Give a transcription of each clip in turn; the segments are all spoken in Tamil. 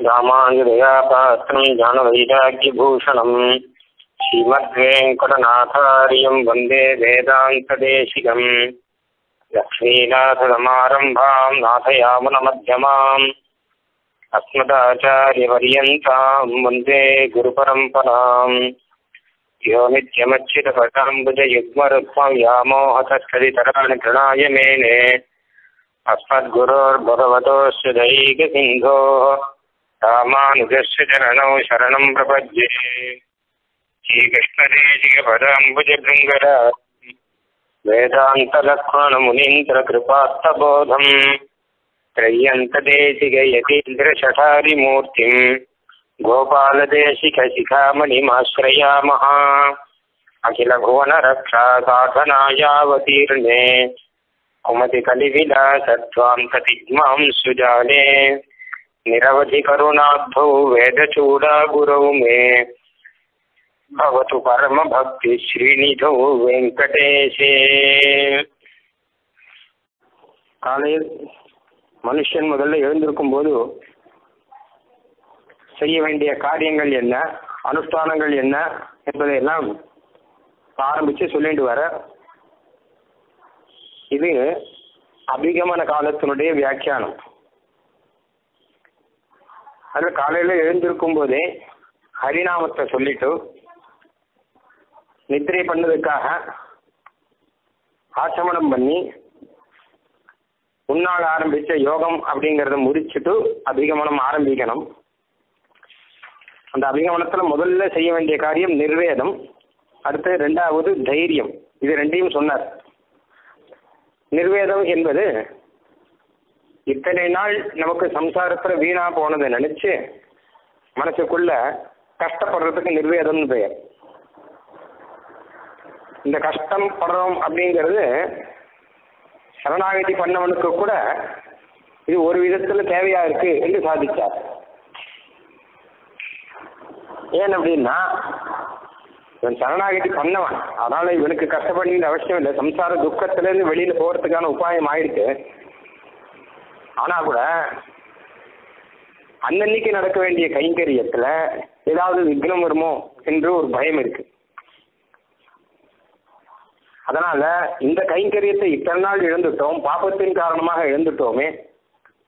रामानुजयापात्रम् ज्ञानवैराग्यभूषणम् श्रीमद्वेङ्कटनाथार्यम् वंदे वेदान्तदेशिकम् लक्ष्मीनाथसमारम्भाम् नाथयामुनमध्यमाम् अस्मदाचार्यपर्यन्ताम् वंदे गुरुपरम्पराम् यो नित्यमच्युतपटाम्बुजयुग्मरुक्मम् व्यामोहतस्तदितराणि तृणाय मेने। अस्मद्गुरोर्भगवतोऽस्य दैकसिन्धोः रामानुजस्य चरणौ शरणं प्रपद्ये श्रीकृष्णदेशिकपदाम्बुजभृङ्गर वेदान्तलक्ष्मणमुनीन्द्रकृपात्तबोधम् त्रय्यन्तदेशिकयतीन्द्रशठारिमूर्तिम् गोपालदेशिकशिखामणिमाश्रयामः अखिलभुवनरक्षा साधनायावतीर्णे कुमतिकलिविलासत्वान्ततिग्मां सुजाने निरवधिकरुणाब्धौ वेदचूडागुरौ मे भवतु परमभक्तिश्रीनिधौ வெங்கடேஷே காலையில் மனுஷன் முதல்ல எழுந்திருக்கும் போது செய்ய வேண்டிய காரியங்கள் என்ன அனுஷ்டானங்கள் என்ன என்பதையெல்லாம் ஆரம்பிச்சு சொல்லிட்டு வர இது அபிகமன காலத்தினுடைய வியாக்கியானம் அது காலையில எழுந்திருக்கும் போதே ஹரிநாமத்தை சொல்லிட்டு நித்திரை பண்ணதுக்காக ஆசமனம் பண்ணி முன்னால் ஆரம்பிச்ச யோகம் அப்படிங்கறத முடிச்சுட்டு அபிகமனம் ஆரம்பிக்கணும். அந்த அபிகமனத்துல முதல்ல செய்ய வேண்டிய காரியம் நிர்வேதம். அடுத்து ரெண்டாவது தைரியம். இது ரெண்டையும் சொன்னார். நிர்வேதம் என்பது இத்தனை நாள் நமக்கு சம்சாரத்துல வீணா போனதை நினைச்சு மனசுக்குள்ள கஷ்டப்படுறதுக்கு நிர்வேதம்னு பெயர். இந்த கஷ்டம் படுறோம் அப்படிங்கிறது சரணாகதி பண்ணவனுக்கு கூட இது ஒரு விதத்துல தேவையா இருக்கு என்று சாதிச்சார். ஏன் அப்படின்னா இவன் சரணாகதி பண்ணவன். அதனால இவனுக்கு கஷ்டப்பட அவசியம் இல்லை. சம்சார துக்கத்திலேருந்து வெளியில போறதுக்கான உபாயம் ஆயிருக்கு. ஆனா கூட அன்னன்னைக்கு நடக்க வேண்டிய கைங்கரியத்துல ஏதாவது விக்னம் வருமோ என்று ஒரு பயம் இருக்கு. அதனால இந்த கைங்கரியத்தை இத்தனை நாள் இழந்துட்டோம் பாப்பத்தின் காரணமாக இழந்துட்டோமே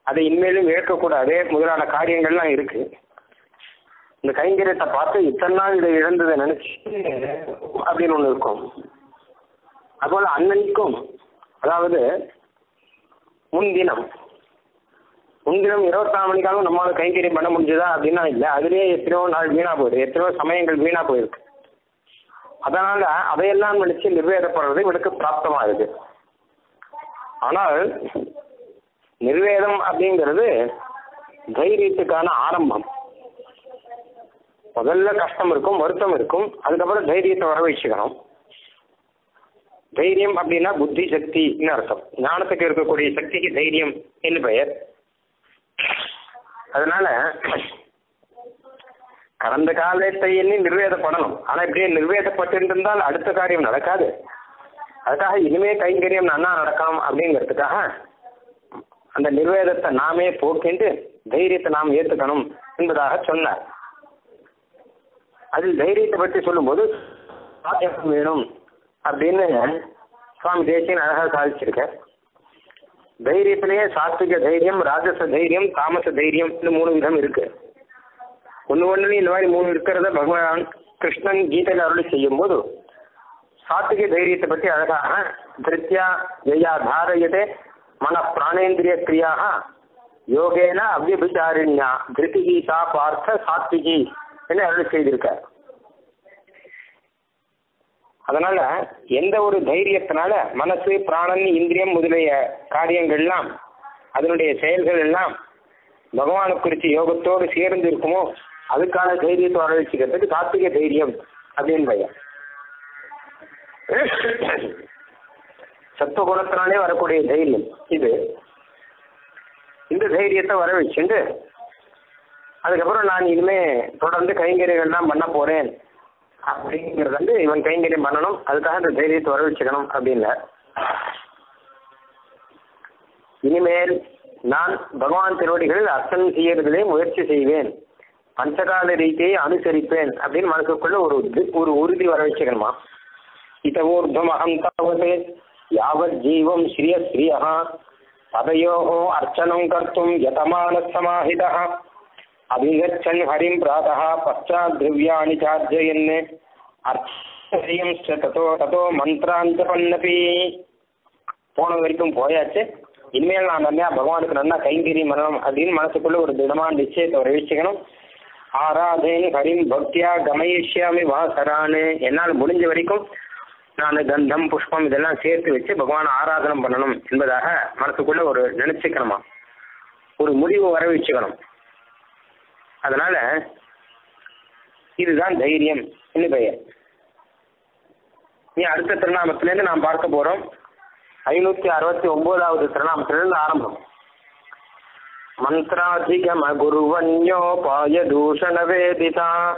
அதை இனிமேலும் இழக்கக்கூடாது முதலான காரியங்கள்லாம் இருக்கு. இந்த கைங்கரியத்தை பார்த்து இத்தனை நாள் இதை இழந்ததை நினைச்சு அப்படின்னு ஒன்று இருக்கும். அதுபோல அன்னன்னைக்கும் அதாவது முன்தினம் முன்தினம் இருபத்தாறு மணிக்காலும் நம்மளால கைங்கரியம் பண்ண முடிஞ்சதா அப்படின்னா இல்லை. அதுலேயே எத்தனையோ நாள் வீணா போயிடுது எத்தனையோ சமயங்கள் வீணா போயிருக்கு. அதனால அதையெல்லாம் நினைச்சு நிர்வேதப்படுறது இவனுக்கு பிராப்தமா இருக்கு. ஆனால் நிர்வேதம் அப்படிங்கிறது தைரியத்துக்கான ஆரம்பம். முதல்ல கஷ்டம் இருக்கும் வருத்தம் இருக்கும். அதுக்கப்புறம் தைரியத்தை வர வச்சுக்கணும். தைரியம் அப்படின்னா புத்தி சக்தின்னு அர்த்தம். ஞானத்துக்கு இருக்கக்கூடிய சக்திக்கு தைரியம் என்று பெயர். அதனால கடந்த காலத்தை எண்ணி நிர்வேதப்படணும். ஆனா இப்படியே நிர்வேதப்பட்டு இருந்தால் அடுத்த காரியம் நடக்காது. அதுக்காக இனிமே கைங்கரியம் நன்னா நடக்கணும் அப்படிங்கிறதுக்காக அந்த நிர்வேதத்தை நாமே போக்கிண்டு தைரியத்தை நாம் ஏற்றுக்கணும் என்பதாக சொன்னார். அதில் தைரியத்தை பற்றி சொல்லும்போது வேணும் அப்படின்னு சுவாமி தேசியன் அழகாக சாதிச்சிருக்க தைரியத்திலேயே சாத்விக தைரியம் ராஜச தைரியம் தாமச தைரியம் மூணு விதம் இருக்கு. ஒன்று ஒன்றுலையும் இந்த மாதிரி மூணு இருக்கிறத பகவான் கிருஷ்ணன் கீதையில் அருளி செய்யும் போது சாத்விக தைரியத்தை பற்றி அழகாக திருத்தியா ஜெயா தாரயதே மன பிராணேந்திரிய கிரியாக யோகேன அவ்யபிச்சாரிண்யா திருத்திகி சா பார்த்த சாத்விகி என்று அருள் செய்திருக்கார். அதனால எந்த ஒரு தைரியத்தினால மனசு பிராணன் இந்திரியம் முதலிய காரியங்கள்லாம் அதனுடைய செயல்கள் எல்லாம் பகவானை குறித்து யோகத்தோடு சேர்ந்து இருக்குமோ அதுக்கான தைரியத்தை வரவழைச்சிக்கிறதுக்கு கார்த்திகை தைரியம் அப்படின்னு பையன் சத்துவகுணத்தினாலே வரக்கூடிய தைரியம் இது. இந்த தைரியத்தை வர அதுக்கப்புறம் நான் இனிமே தொடர்ந்து கைங்கரியங்கள்லாம் பண்ண போறேன். அப்படிங்கிறது வந்து இவன் கைங்கரியம் பண்ணணும். அதுக்காக அந்த தைரியத்தை வர வச்சுக்கணும் அப்படின்னு. இனிமேல் நான் பகவான் திருவடிகளில் அர்த்தம் செய்யறதிலே முயற்சி செய்வேன். பஞ்சகால ரீதியை அனுசரிப்பேன் அப்படின்னு மனசுக்குள்ள ஒரு உறுதி- ஒரு உறுதி வர வச்சுக்கணுமா இதவோர்தம் அகம் தாவது. யாவத் ஜீவம் ஸ்ரீய ஸ்ரீயா பதயோः அர்ச்சனம் கர்த்தும் யதமான சமாஹிதா அபிகச்சன் ஹரிம் பிராதः பச்சா திரவியாணி சார்ஜயன் அர்ச்சயம் ததோ ததோ மந்திராந்த பன்னபி போன வரைக்கும் போயாச்சு. இனிமேல் நான் நல்லா பகவானுக்கு நல்லா கைங்கறி மரணம் அப்படின்னு மனசுக்குள்ள ஒரு திடமான நிச்சயத்தை வர வச்சுக்கணும் ஆராதேன் ஹரிம் பக்தியா கமயிஷ்யாமி வாசரானு என்னால் முடிஞ்ச வரைக்கும் நான் கந்தம் புஷ்பம் இதெல்லாம் சேர்த்து வச்சு பகவான் ஆராதனம் பண்ணணும் என்பதாக மனசுக்குள்ள ஒரு நினைச்சுக்கணுமா? ஒரு முடிவு வர வச்சுக்கணும் அதனால இதுதான் தைரியம். என்று பெயர் நீ அடுத்த திருநாமத்திலேருந்து நாம் பார்க்க போறோம். ஐநூத்தி அறுபத்தி ஒன்பதாவது திருநாமத்திலிருந்து ஆரம்பம். மந்திராதிகம குருவன்யோபாய தூஷண வேதிதா.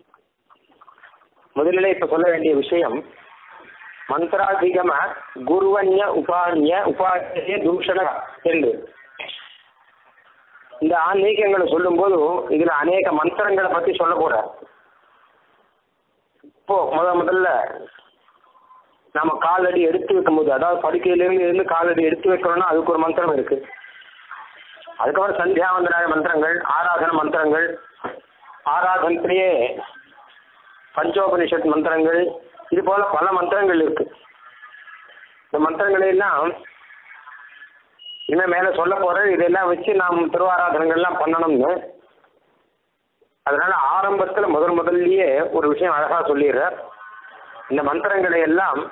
முதலில் இப்ப சொல்ல வேண்டிய விஷயம் மந்திராதிகம குருவன்ய உபான்ய உபாசிய தூஷண என்று. இந்த ஆன்மீகங்களை சொல்லும்போது இதுல அநேக மந்திரங்களை பத்தி சொல்லக்கூடாது இப்போ முத முதல்ல நம்ம காலடி எடுத்து வைக்கும் போது அதாவது படுக்கையிலிருந்து இருந்து காலடி எடுத்து வைக்கணும்னா அதுக்கு ஒரு மந்திரம் இருக்கு. அதுக்கப்புறம் சந்தியாவந்தனாய மந்திரங்கள் ஆராதன மந்திரங்கள் ஆராதனத்திலேயே பஞ்சோபனிஷத் மந்திரங்கள் இது போல பல மந்திரங்கள் இருக்கு. இந்த மந்திரங்களை எல்லாம் இன்னும் மேல சொல்ல போகிறேன் இதெல்லாம் வச்சு நாம் திருவாராதனங்கள்லாம் பண்ணணும்னு. அதனால ஆரம்பத்துல முதல் முதல்லயே ஒரு விஷயம் அழகா சொல்லிடுறார். இந்த மந்திரங்களை எல்லாம்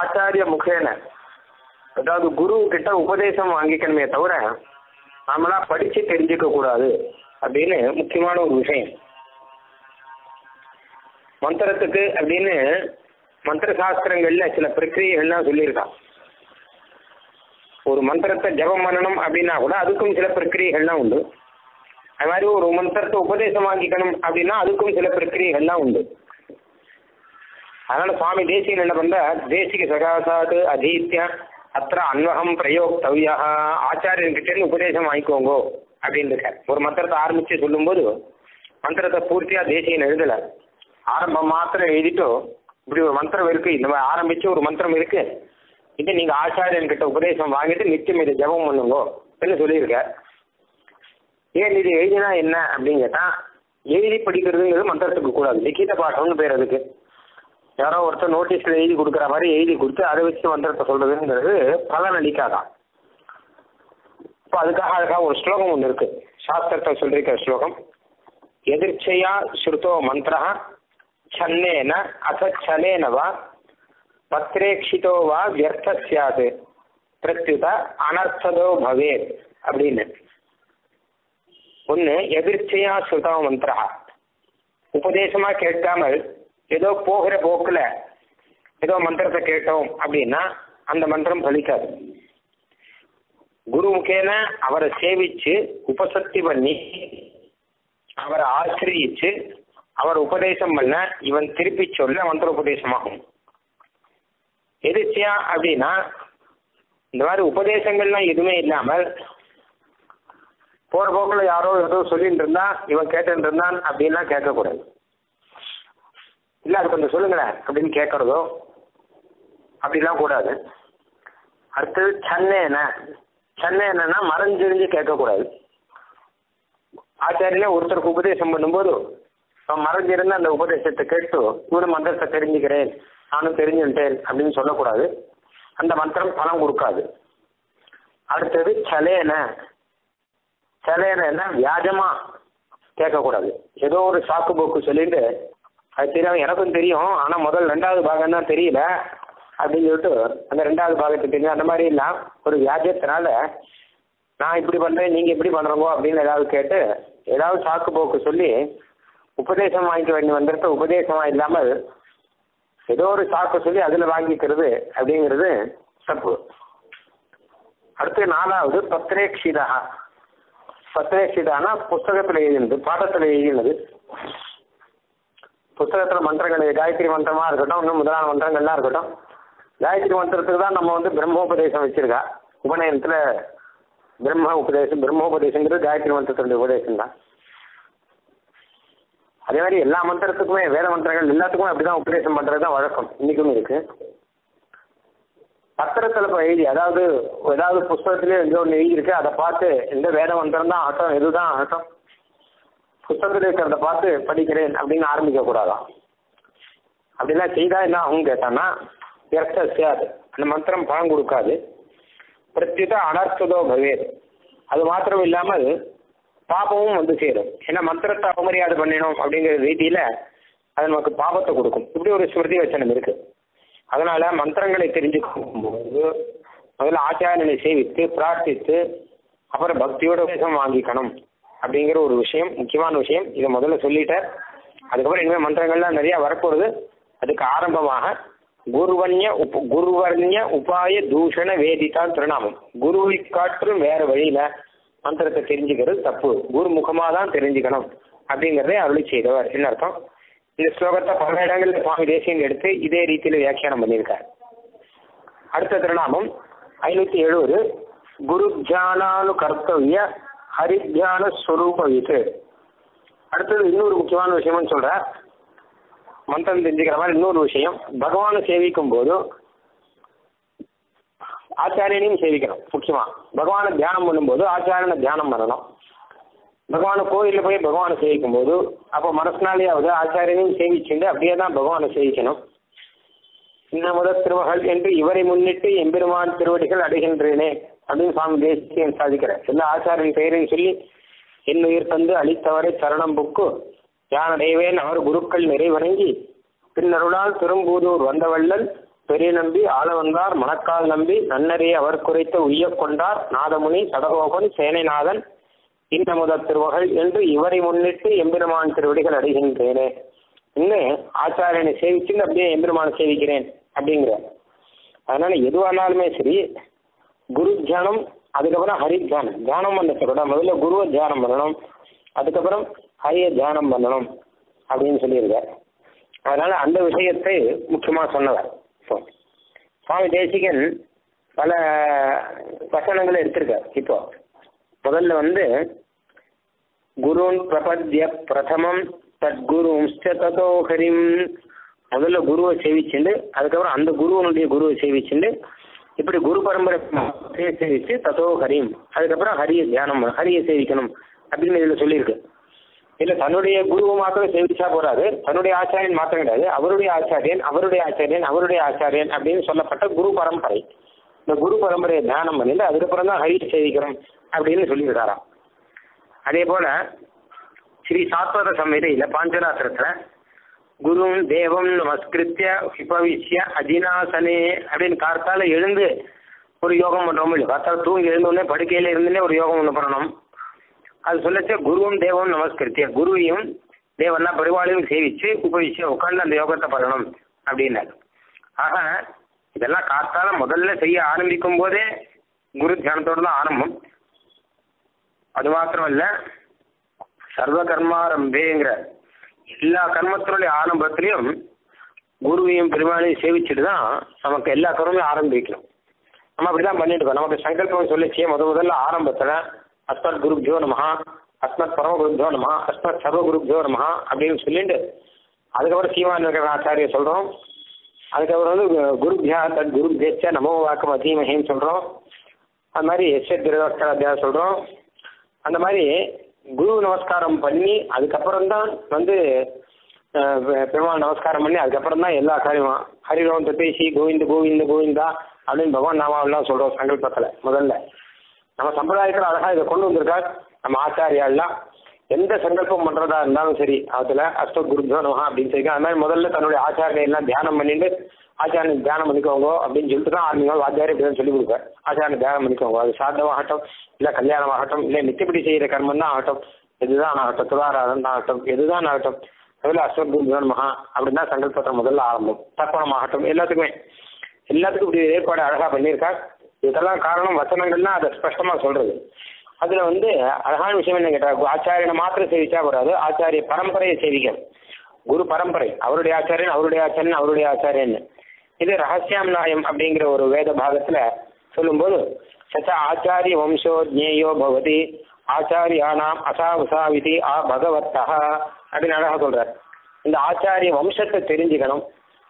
ஆச்சாரிய முகேன அதாவது குரு கிட்ட உபதேசம் வாங்கிக்கணுமே தவிர நாமளா படிச்சு தெரிஞ்சுக்க கூடாது அப்படின்னு முக்கியமான ஒரு விஷயம். மந்திரத்துக்கு அப்படின்னு மந்திர சாஸ்திரங்கள்ல சில பிரக்கிரியைகள்லாம் சொல்லியிருக்கான். ஒரு மந்திரத்தை ஜபம் பண்ணணும் அப்படின்னா கூட அதுக்கும் சில பிரக்கிரியைகள்லாம் உண்டு. அது மாதிரி ஒரு மந்திரத்தை உபதேசம் வாங்கிக்கணும் அப்படின்னா அதுக்கும் சில பிரக்கிரியைகள்லாம் உண்டு. அதனால சுவாமி தேசிகன் என்ன பண்ற தேசிக சகாசாது அதீத்தியா அத்த அன்வகம் பிரயோக்தவ்யா ஆச்சாரியன்கிட்ட இருந்து உபதேசம் வாங்கிக்கோங்கோ அப்படின்னு இருக்கார் ஒரு மந்திரத்தை ஆரம்பிச்சு சொல்லும்போது மந்திரத்தை பூர்த்தியா தேசியன் எழுதலை. ஆரம்பம் மாத்திரம் எழுதிட்டோ இப்படி ஒரு மந்திரம் இருக்கு இந்த மாதிரி ஆரம்பிச்சு ஒரு மந்திரம் இருக்கு. இது நீங்க ஆச்சாரியன் கிட்ட உபதேசம் வாங்கிட்டு நிச்சயம் இதை ஜபம் பண்ணுங்கோ அப்படின்னு சொல்லியிருக்க ஏன் இது எழுதினா என்ன அப்படின்னு கேட்டா எழுதி படிக்கிறதுங்கிறது மந்திரத்துக்கு கூடாது. லிக்கித பாட்டம்னு பேர் அதுக்கு. யாரோ ஒருத்தர் நோட்டீஸ்ல எழுதி கொடுக்குற மாதிரி எழுதி கொடுத்து அதை வச்சு மந்திரத்தை சொல்றதுங்கிறது பலன் அளிக்காதான் இப்போ அதுக்காக அதுக்காக ஒரு ஸ்லோகம் ஒன்று இருக்கு. சாஸ்திரத்தை சொல்லியிருக்கிற ஸ்லோகம் எதிர்ச்சையா ஸ்ருதோ மந்திரா சன்னேன அத சலேன வா பத்ரேக்ஷிதோ வா வியர்த்த சியாது பிரத்யுத அனர்த்ததோ பவேத் அப்படின்னு. ஒன்று எதிர்ச்சையா ஸ்ருதோ மந்திரா. உபதேசமா கேட்காமல் ஏதோ போகிற போக்குல ஏதோ மந்திரத்தை கேட்டோம் அப்படின்னா அந்த மந்திரம் பலிக்காது. குரு முகேன அவரை சேவிச்சு உபசக்தி பண்ணி அவரை ஆசிரியிச்சு அவர் உபதேசம் பண்ண இவன் திருப்பி சொல்ல மந்திர உபதேசமாகும். எதிர்த்தியா அப்படின்னா இந்த மாதிரி உபதேசங்கள்லாம் எதுவுமே இல்லாமல் போற போக்கில் யாரோ ஏதோ சொல்லிட்டு இருந்தா இவன் கேட்டுட்டு இருந்தான் அப்படின்லாம் கேட்கக்கூடாது. இல்ல அது கொஞ்சம் சொல்லுங்களேன் அப்படின்னு கேட்கறதோ அப்படிலாம் கூடாது. அடுத்தது சன்னேன சன்னேனா மறைஞ்சிருந்து கேட்கக்கூடாது. ஆச்சாரியில ஒருத்தருக்கு உபதேசம் பண்ணும்போது அவன் மறைஞ்சிருந்து அந்த உபதேசத்தை கேட்டு இவனு மந்திரத்தை தெரிஞ்சுக்கிறேன் நானும் தெரிஞ்சுட்டேன் அப்படின்னு சொல்லக்கூடாது. அந்த மந்திரம் பலம் கொடுக்காது. அடுத்தது சலேன. சலேனா வியாஜமா கேட்கக்கூடாது. ஏதோ ஒரு சாக்கு போக்கு சொல்லிட்டு அது தெரியாம எனக்கும் தெரியும் ஆனா முதல் ரெண்டாவது பாகம் தான் தெரியல அப்படின்னு சொல்லிட்டு அந்த ரெண்டாவது பாகத்தை தெரியும். அந்த மாதிரி எல்லாம் ஒரு வியாஜத்தினால நான் இப்படி பண்றேன் நீங்க இப்படி பண்றோங்கோ அப்படின்னு ஏதாவது கேட்டு ஏதாவது சாக்கு போக்கு சொல்லி உபதேசம் வாங்கிக்க வேண்டி வந்திருக்க உபதேசமா இல்லாமல் ஏதோ ஒரு சாக்கு சொல்லி அதுல வாங்கிக்கிறது அப்படிங்கிறது தப்பு. அடுத்து நாலாவது பத்ரேக்ஷிதா. பத்ரேக்ஷிதானா புஸ்தகத்துல எழுதினது பாடத்துல எழுதினது. புஸ்தகத்தில் மந்திரங்கள் காயத்ரி மந்திரமா இருக்கட்டும் இன்னும் முதலான மந்திரங்கள்லாம் இருக்கட்டும். காயத்ரி மந்திரத்துக்கு தான் நம்ம வந்து பிரம்மோபதேசம் வச்சிருக்கா. உபநயனத்துல பிரம்ம உபதேசம் பிரம்மோபதேசங்கிறது காயத்ரி மந்திரத்தினுடைய உபதேசம் தான் அதே மாதிரி எல்லா மந்திரத்துக்குமே வேத மந்திரங்கள் எல்லாத்துக்குமே அப்படிதான் உபதேசம் பண்றது தான் வழக்கம். இன்னைக்கும் இருக்கு. பத்திரத்துல இப்போ எழுதி அதாவது ஏதாவது புஸ்தகத்திலே எந்த ஒன்று எழுதியிருக்கு அதை பார்த்து இந்த வேத மந்திரம் தான் ஆட்டம் இதுதான் ஆட்டம் புஸ்தகத்தில் இருக்கிறத பார்த்து படிக்கிறேன் அப்படின்னு ஆரம்பிக்க கூடாதான் அப்படிலாம் செய்தா என்ன ஆகும் கேட்டான்னா சேது அந்த மந்திரம் பணம் கொடுக்காது. பிரத்யுத அனர்த்ததோ பவேது அது மாத்திரம் இல்லாமல் பாபமும் வந்து சேரும். ஏன்னா மந்திரத்தை அவமரியாதை பண்ணினோம் அப்படிங்கிற ரீதியில அது நமக்கு பாபத்தை கொடுக்கும். இப்படி ஒரு ஸ்மிருதி வச்சனம் இருக்கு. அதனால மந்திரங்களை தெரிஞ்சுக்கும்போது முதல்ல ஆச்சாரியனை சேவித்து பிரார்த்தித்து அப்புறம் பக்தியோட வேஷம் வாங்கிக்கணும் அப்படிங்கிற ஒரு விஷயம் முக்கியமான விஷயம். இதை முதல்ல சொல்லிட்டேன் அதுக்கப்புறம் இனிமேல் மந்திரங்கள்லாம் நிறைய வரப்போகுது அதுக்கு ஆரம்பமாக குருவன்ய உப குருவர்ணிய உபாய தூஷண வேதிதான் திருநாமம். குருவை காற்றும் வேற வழியில மந்திரத்தை தெரிஞ்சுக்கிறது தப்பு. குருமுகமாக தான் தெரிஞ்சுக்கணும். அப்படிங்கிறதே அருளி செய்தவர். என்ன அர்த்தம்? இந்த ஸ்லோகத்தை பல இடங்களில் சுவாமி தேசியம் எடுத்து இதே ரீதியில் வியாக்கியானம் பண்ணியிருக்கார். அடுத்த திருநாமம் ஐநூத்தி எழுபது குரு ஜானானு கர்த்தவிய ஹரித்தியான ஸ்வரூப வீட்டு அடுத்தது இன்னொரு முக்கியமான விஷயம்னு சொல்ற மந்திரம் தெரிஞ்சுக்கிற மாதிரி இன்னொரு விஷயம். பகவானை சேவிக்கும் போது ஆச்சாரியனையும் சேவிக்கணும். முக்கியமா பகவானை தியானம் பண்ணும்போது ஆச்சாரியனை தியானம் பண்ணணும். பகவானை கோயிலில் போய் பகவானை சேவிக்கும் போது அப்போ மனசினாலேயாவது ஆச்சாரியனையும் சேவிச்சுண்டு அப்படியே தான் பகவானை சேவிக்கணும். இந்த முதல் திருமகள் என்று இவரை முன்னிட்டு எம்பெருமான் திருவடிகள் அடைகின்றேனே அப்படின்னு சுவாமி தேசியம் சாதிக்கிறார். எல்லா ஆச்சாரியன் பெயரையும் சொல்லி என் உயிர் தந்து அளித்தவரை சரணம் புக்கு. யானடைவேன் அவர் குருக்கள் நிறைவணங்கி பின்னருளால் திரும்பூதூர் வந்தவள்ளல் பெரிய நம்பி ஆள வந்தார் மணக்கால் நம்பி நன்னறியை அவர் குறைத்து உய்ய கொண்டார். நாதமுனி சடகோபன் சேனைநாதன் இன்னமுத திருவகள் என்று இவரை முன்னிட்டு எம்பெருமான் திருவடிகள் அடைகின்றேனே. இன்னும் ஆச்சாரியனை சேவிச்சுன்னு அப்படியே எம்பெருமானை சேவிக்கிறேன் அப்படிங்கிற அதனால எதுவானாலுமே சரி குரு தியானம் அதுக்கப்புறம் ஹரி தியானம். தியானம் பண்ண சொல்லணும் முதல்ல குருவை தியானம் பண்ணணும். அதுக்கப்புறம் ஹரிய தியானம் பண்ணணும் அப்படின்னு சொல்லியிருக்கார். அதனால அந்த விஷயத்தை முக்கியமாக சொன்னவர். இப்போ சுவாமி தேசிகன் பல வசனங்களை எடுத்திருக்கார். இப்போ முதல்ல வந்து குருன் பிரபத்ய பிரதமம் தத்குரும்ஸ்ட ததோ ஹரிம். முதல்ல குருவை சேவிச்சுண்டு அதுக்கப்புறம் அந்த குருவனுடைய குருவை சேவிச்சுண்டு இப்படி குரு பரம்பரை சேவிச்சு ததோ ஹரிம். அதுக்கப்புறம் ஹரிய தியானம் ஹரிய சேவிக்கணும் அப்படின்னு இதில் சொல்லியிருக்கு. இல்ல தன்னுடைய குருவை மாத்திரம் சேவிச்சா போறாது தன்னுடைய ஆச்சாரியன் மாத்திரம் கிடையாது. அவருடைய ஆச்சாரியன் அவருடைய ஆச்சாரியன் அவருடைய ஆச்சாரியன் அப்படின்னு சொல்லப்பட்ட குரு பரம்பரை. இந்த குரு பரம்பரையை தியானம் பண்ணிட்டு அதுக்கப்புறம் தான் ஹரி சேவிக்கிறோம் அப்படின்னு சொல்லியிருக்காராம். அதே போல ஸ்ரீ சாத்வத சம்ஹிதையில பாஞ்சராத்திரத்துல குரும் தேவம் நமஸ்கிருத்திய உபவிஷ்ய அதினாசனே அப்படின்னு கார்த்தால எழுந்து ஒரு யோகம் பண்றோம் இல்லை கார்த்தால தூங்கி எழுந்தோடனே படுக்கையில இருந்துனே ஒரு யோகம் ஒன்று பண்ணணும். அது சொல்லச்ச குருவும் தேவம் நமஸ்கிருத்திய குருவையும் தேவன்னா பெருவாளையும் சேவிச்சு உபவிஷ்ய உட்காந்து அந்த யோகத்தை பண்ணணும் அப்படின்னாரு. ஆக இதெல்லாம் காத்தால முதல்ல செய்ய ஆரம்பிக்கும் போதே குரு தியானத்தோடு தான் ஆரம்பம். அது மாத்திரம் இல்ல சர்வ கர்மாரம்பேங்கிற எல்லா கர்மத்தினுடைய ஆரம்பத்திலையும் குருவையும் பெருமாளையும் சேவிச்சுட்டு தான் நமக்கு எல்லா கர்மையும் ஆரம்பிக்கணும். நம்ம அப்படிதான் பண்ணிட்டு இருக்கோம். நமக்கு சங்கல்பம் சொல்லிச்சு முத முதல்ல ஆரம்பத்துல அஸ்மத் குருப்ஜோ நமஹா அஸ்மத் பரமகுருப்ஜோ நமஹா அஸ்மத் சர்வ குருப்ஜோ நமஹா அப்படின்னு சொல்லிட்டு அதுக்கப்புறம் சீமான் ஆச்சாரிய சொல்கிறோம் அதுக்கப்புறம் வந்து குருப்யா தத் குருபியச்ச நமோ வாக்கம் அதீமஹேன்னு சொல்கிறோம் அது மாதிரி எஸ்எ திருவாஸ்கராத்தியா சொல்கிறோம் அந்த மாதிரி குரு நமஸ்காரம் பண்ணி அதுக்கப்புறம் தான் வந்து பெருமாள் நமஸ்காரம் பண்ணி அதுக்கப்புறம் தான் எல்லா காரியமும் ஹரிரோம் தத்தேசி கோவிந்த கோவிந்த கோவிந்தா அப்படின்னு பகவான் நாமாவெல்லாம் சொல்கிறோம் சங்கல்பத்தில் முதல்ல. நம்ம சம்பிரதாயத்தில் அழகா இதை கொண்டு வந்திருக்கார். நம்ம ஆச்சாரியாலாம் எந்த சங்கல்பம் பண்றதா இருந்தாலும் சரி அதுல அஸ்த குருஜோ நமஹா அப்படின்னு சொல்லி அது மாதிரி முதல்ல தன்னுடைய ஆச்சாரியை எல்லாம் தியானம் பண்ணிட்டு ஆச்சாரியன் தியானம் பண்ணிக்கோங்க அப்படின்னு சொல்லிட்டு தான் ஆரம்பிங்க வாத்தியாரி இப்படி சொல்லி கொடுப்பேன் ஆச்சாரியன் தியானம் பண்ணிக்கோங்க. அது சாத்தமாகட்டும் இல்ல கல்யாணமாகட்டும் இல்ல நித்தியப்படி செய்யற கர்மம் தான் ஆகட்டும். எதுதான் ஆகட்டும் துளாராதம் ஆகட்டும் எதுதான் ஆகட்டும். அதில் அஸ்வகுரு மகா அப்படின்னு தான் சங்கல்பத்தை முதல்ல ஆரம்பம். தர்ப்பணம் ஆகட்டும் எல்லாத்துக்குமே. எல்லாத்துக்கும் இப்படி ஏற்பாடு அழகா பண்ணியிருக்கார். இதெல்லாம் காரணம் வசனங்கள்லாம் அதை ஸ்பஷ்டமா சொல்றது. அதுல வந்து அழகான விஷயம் என்ன கேட்டா ஆச்சாரியனை மாத்திரம் சேவிச்சா கூடாது ஆச்சாரிய பரம்பரையை சேவிக்கணும். குரு பரம்பரை அவருடைய ஆச்சாரியன் அவருடைய ஆச்சாரியன் அவருடைய ஆச்சாரியன் இது ரகசியம் நாயம் அப்படிங்கிற ஒரு வேத பாகத்துல சொல்லும்போது சச்ச ஆச்சாரிய வம்சோ ஜேயோ பவதி ஆச்சாரியானாம் அசாவுசாவிதி ஆ பகவத்தா அப்படின்னு அழகா சொல்றார். இந்த ஆச்சாரிய வம்சத்தை தெரிஞ்சுக்கணும்.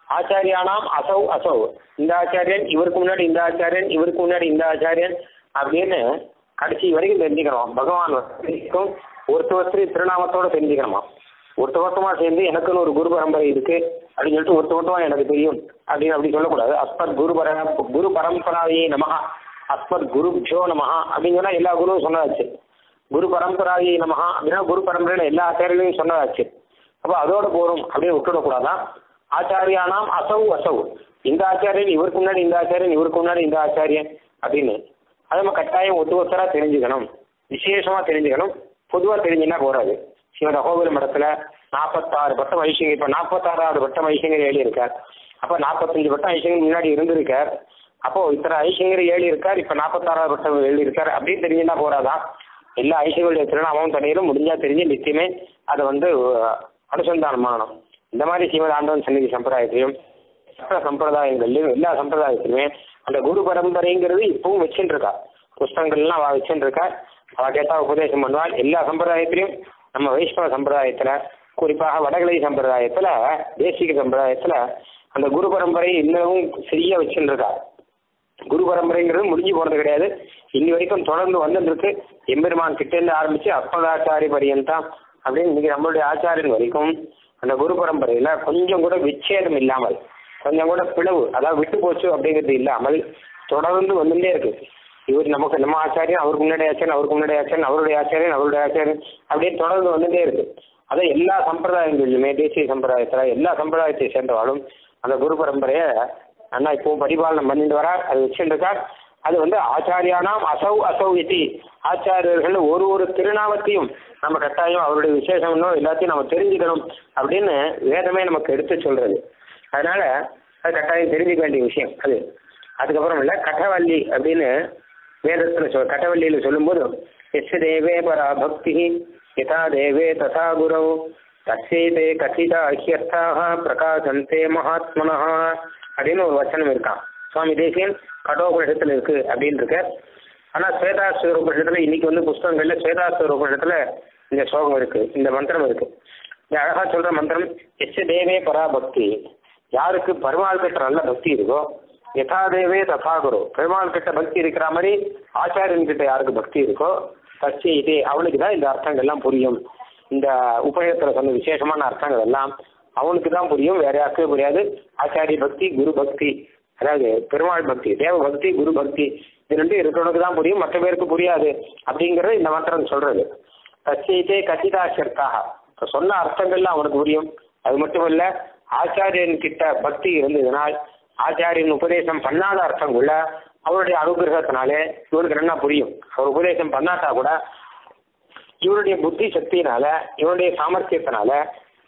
ஆச்சாரியானாம் அசௌ அசௌ. இந்த ஆச்சாரியன் இவருக்கு முன்னாடி இந்த ஆச்சாரியன் இவருக்கு முன்னாடி இந்த ஆச்சாரியன் அப்படின்னு கடைசி வரைக்கும் தெரிஞ்சுக்கணும். பகவான் வரைக்கும் ஒருத்த ஒருத்தர் திருநாமத்தோட தெரிஞ்சுக்கணுமா? ஒருத்த ஒருத்தமா சேர்ந்து எனக்குன்னு ஒரு குரு பரம்பரை இருக்கு அப்படின்னு சொல்லிட்டு ஒருத்த ஒருத்தமா எனக்கு தெரியும் அப்படின்னு அப்படி சொல்லக்கூடாது. அஸ்மத் குரு பர குரு பரம்பராயே நமஹா அஸ்மத் ஜோ நமகா அப்படின்னு சொன்னா எல்லா குருவும் சொன்னதாச்சு. குரு பரம்பராயே நமகா அப்படின்னா குரு பரம்பரையில எல்லா ஆச்சாரியர்களையும் சொன்னதாச்சு. அப்போ அதோட போறோம் அப்படின்னு விட்டுடக்கூடாதான் ஆச்சாரியானாம் அசௌ அசௌ. இந்த ஆச்சாரியன் இவருக்கு முன்னாடி இந்த ஆச்சாரியன் இவருக்கு முன்னாடி இந்த ஆச்சாரியன் அப்படின்னு அதை நம்ம கட்டாயம் ஒத்து ஒத்தராக தெரிஞ்சுக்கணும். விசேஷமா தெரிஞ்சுக்கணும். பொதுவாக தெரிஞ்சுன்னா போறாது. சிவன் அகோபுர மடத்துல நாற்பத்தாறு பட்டம் ஐசிங்கர் இப்ப நாற்பத்தாறாவது பட்டம் ஐசிங்கர் ஏழி இருக்கார் அப்ப நாற்பத்தஞ்சு பட்டம் ஐசிங்கர் முன்னாடி இருந்திருக்கார். அப்போ இத்தனை ஐசிங்கர் ஏழி இருக்கார் இப்ப நாற்பத்தாறாவது பட்டம் ஏழி இருக்கார் அப்படின்னு தெரிஞ்சுன்னா போறாதா? எல்லா ஐசிங்களுடைய திருநாமம் தனியிலும் முடிஞ்சா தெரிஞ்சு நிச்சயமே அதை வந்து அனுசந்தானம் பண்ணணும் இந்த மாதிரி ஸ்ரீமத் ஆண்டவன் சந்நிதி சம்பிரதாயத்திலையும் சம்பிரதாயங்கள்லையும் எல்லா சம்பிரதாயத்திலுமே அந்த குரு பரம்பரைங்கிறது இப்பவும் வச்சுட்டு இருக்கா புஸ்தகங்கள்லாம் அவ வச்சுட்டு இருக்கா அவ கேட்டா உபதேசம் பண்ணுவாள். எல்லா சம்பிரதாயத்திலையும் நம்ம வைஷ்ணவ சம்பிரதாயத்துல குறிப்பாக வடகிழை சம்பிரதாயத்துல தேசிக சம்பிரதாயத்துல அந்த குரு பரம்பரை இன்னமும் சரியா வச்சுட்டு இருக்கா குரு பரம்பரைங்கிறது முடிஞ்சு போனது கிடையாது. இன்னி வரைக்கும் தொடர்ந்து வந்துட்டு இருக்கு எம்பெருமான் கிட்டேருந்து ஆரம்பிச்சு அப்பதாச்சாரி பரியந்தான் அப்படின்னு இன்னைக்கு நம்மளுடைய ஆச்சாரியன் வரைக்கும் அந்த குரு பரம்பரையில கொஞ்சம் கூட விச்சேதம் இல்லாமல் கொஞ்சம் கூட பிளவு அதாவது விட்டு போச்சு அப்படிங்கிறது இல்லாமல் தொடர்ந்து வந்துட்டே இருக்கு. இவர் நமக்கு நம்ம ஆச்சாரியன் அவருக்கு முன்னாடி ஆச்சாரியன் அவருக்கு முன்னாடி ஆச்சாரியன் அவருடைய ஆச்சாரியன் அவருடைய ஆச்சாரியன் அப்படியே தொடர்ந்து வந்துட்டே இருக்கு. அதான் எல்லா சம்பிரதாயங்களிலுமே தேசிய சம்பிரதாயத்துல எல்லா சம்பிரதாயத்தை சேர்ந்தவாலும் அந்த குரு பரம்பரைய அண்ணா இப்பவும் பரிபாலனம் பண்ணிட்டு வரார். அது வச்சுருக்கார் அது வந்து ஆச்சாரியானாம் அசௌ அசௌ இத்தி ஆச்சாரியர்கள் ஒரு ஒரு திருநாமத்தையும் நம்ம கட்டாயம் அவருடைய விசேஷம் இன்னும் எல்லாத்தையும் நம்ம தெரிஞ்சுக்கணும் அப்படின்னு வேதமே நமக்கு எடுத்து சொல்றது. அதனால அது கட்டாயம் தெரிஞ்சுக்க வேண்டிய விஷயம் அது. அதுக்கப்புறம் இல்லை கட்டவல்லி அப்படின்னு வேதத்தில் சொல் கட்டவல்லியில் சொல்லும்போது எஸ் தேவே பரா பக்தி யதா தேவே ததா குரவு தசேதே கசிதா அஹியர்த்தாக பிரகாசந்தே மகாத்மனா அப்படின்னு ஒரு வச்சனம் இருக்கான் சுவாமி தேசியன் கடோபனிஷத்தில் இருக்கு அப்படின்னு இருக்க ஆனா ஸ்வேதாஸ்வர உபனிஷத்துல இன்னைக்கு வந்து புஸ்தகங்கள்ல ஸ்வேதாஸ்வர உபனிஷத்துல இந்த ஸ்லோகம் இருக்கு இந்த மந்திரம் இருக்கு. இந்த அழகா சொல்ற மந்திரம் எச்ச தேவே பராபக்தி. யாருக்கு பெருமாள் கிட்ட நல்ல பக்தி இருக்கோ யதா தேவே ததா குரு. பெருமாள் கிட்ட பக்தி இருக்கிற மாதிரி ஆச்சாரியன் கிட்ட யாருக்கு பக்தி இருக்கோ தச்சி இதே. அவனுக்கு தான் இந்த அர்த்தங்கள் எல்லாம் புரியும். இந்த உபயோகத்துல சொன்ன விசேஷமான அர்த்தங்கள் எல்லாம் அவனுக்கு தான் புரியும். வேற யாருக்கும் புரியாது. ஆச்சாரிய பக்தி குரு பக்தி. அதாவது பெருமாள் பக்தி தேவ பக்தி குரு பக்தி. இது ரெண்டும் இருக்கிறவனுக்கு தான் புரியும். மற்ற பேருக்கு புரியாது. அப்படிங்கறது இந்த மந்திரம் சொல்றது. தச்சைத்தே கச்சிதாசர்த்தாக இப்போ சொன்ன அர்த்தங்கள்லாம் அவனுக்கு புரியும். அது மட்டும் ஆச்சாரியன் கிட்ட பக்தி இருந்ததுனால் ஆச்சாரியன் உபதேசம் பண்ணாத அர்த்தங்குள்ள அவருடைய அனுகிரகத்தினாலே இவனுக்கு என்ன புரியும். அவர் உபதேசம் பண்ணாட்டா கூட இவருடைய புத்தி சக்தியினால இவனுடைய சாமர்த்தியத்தினால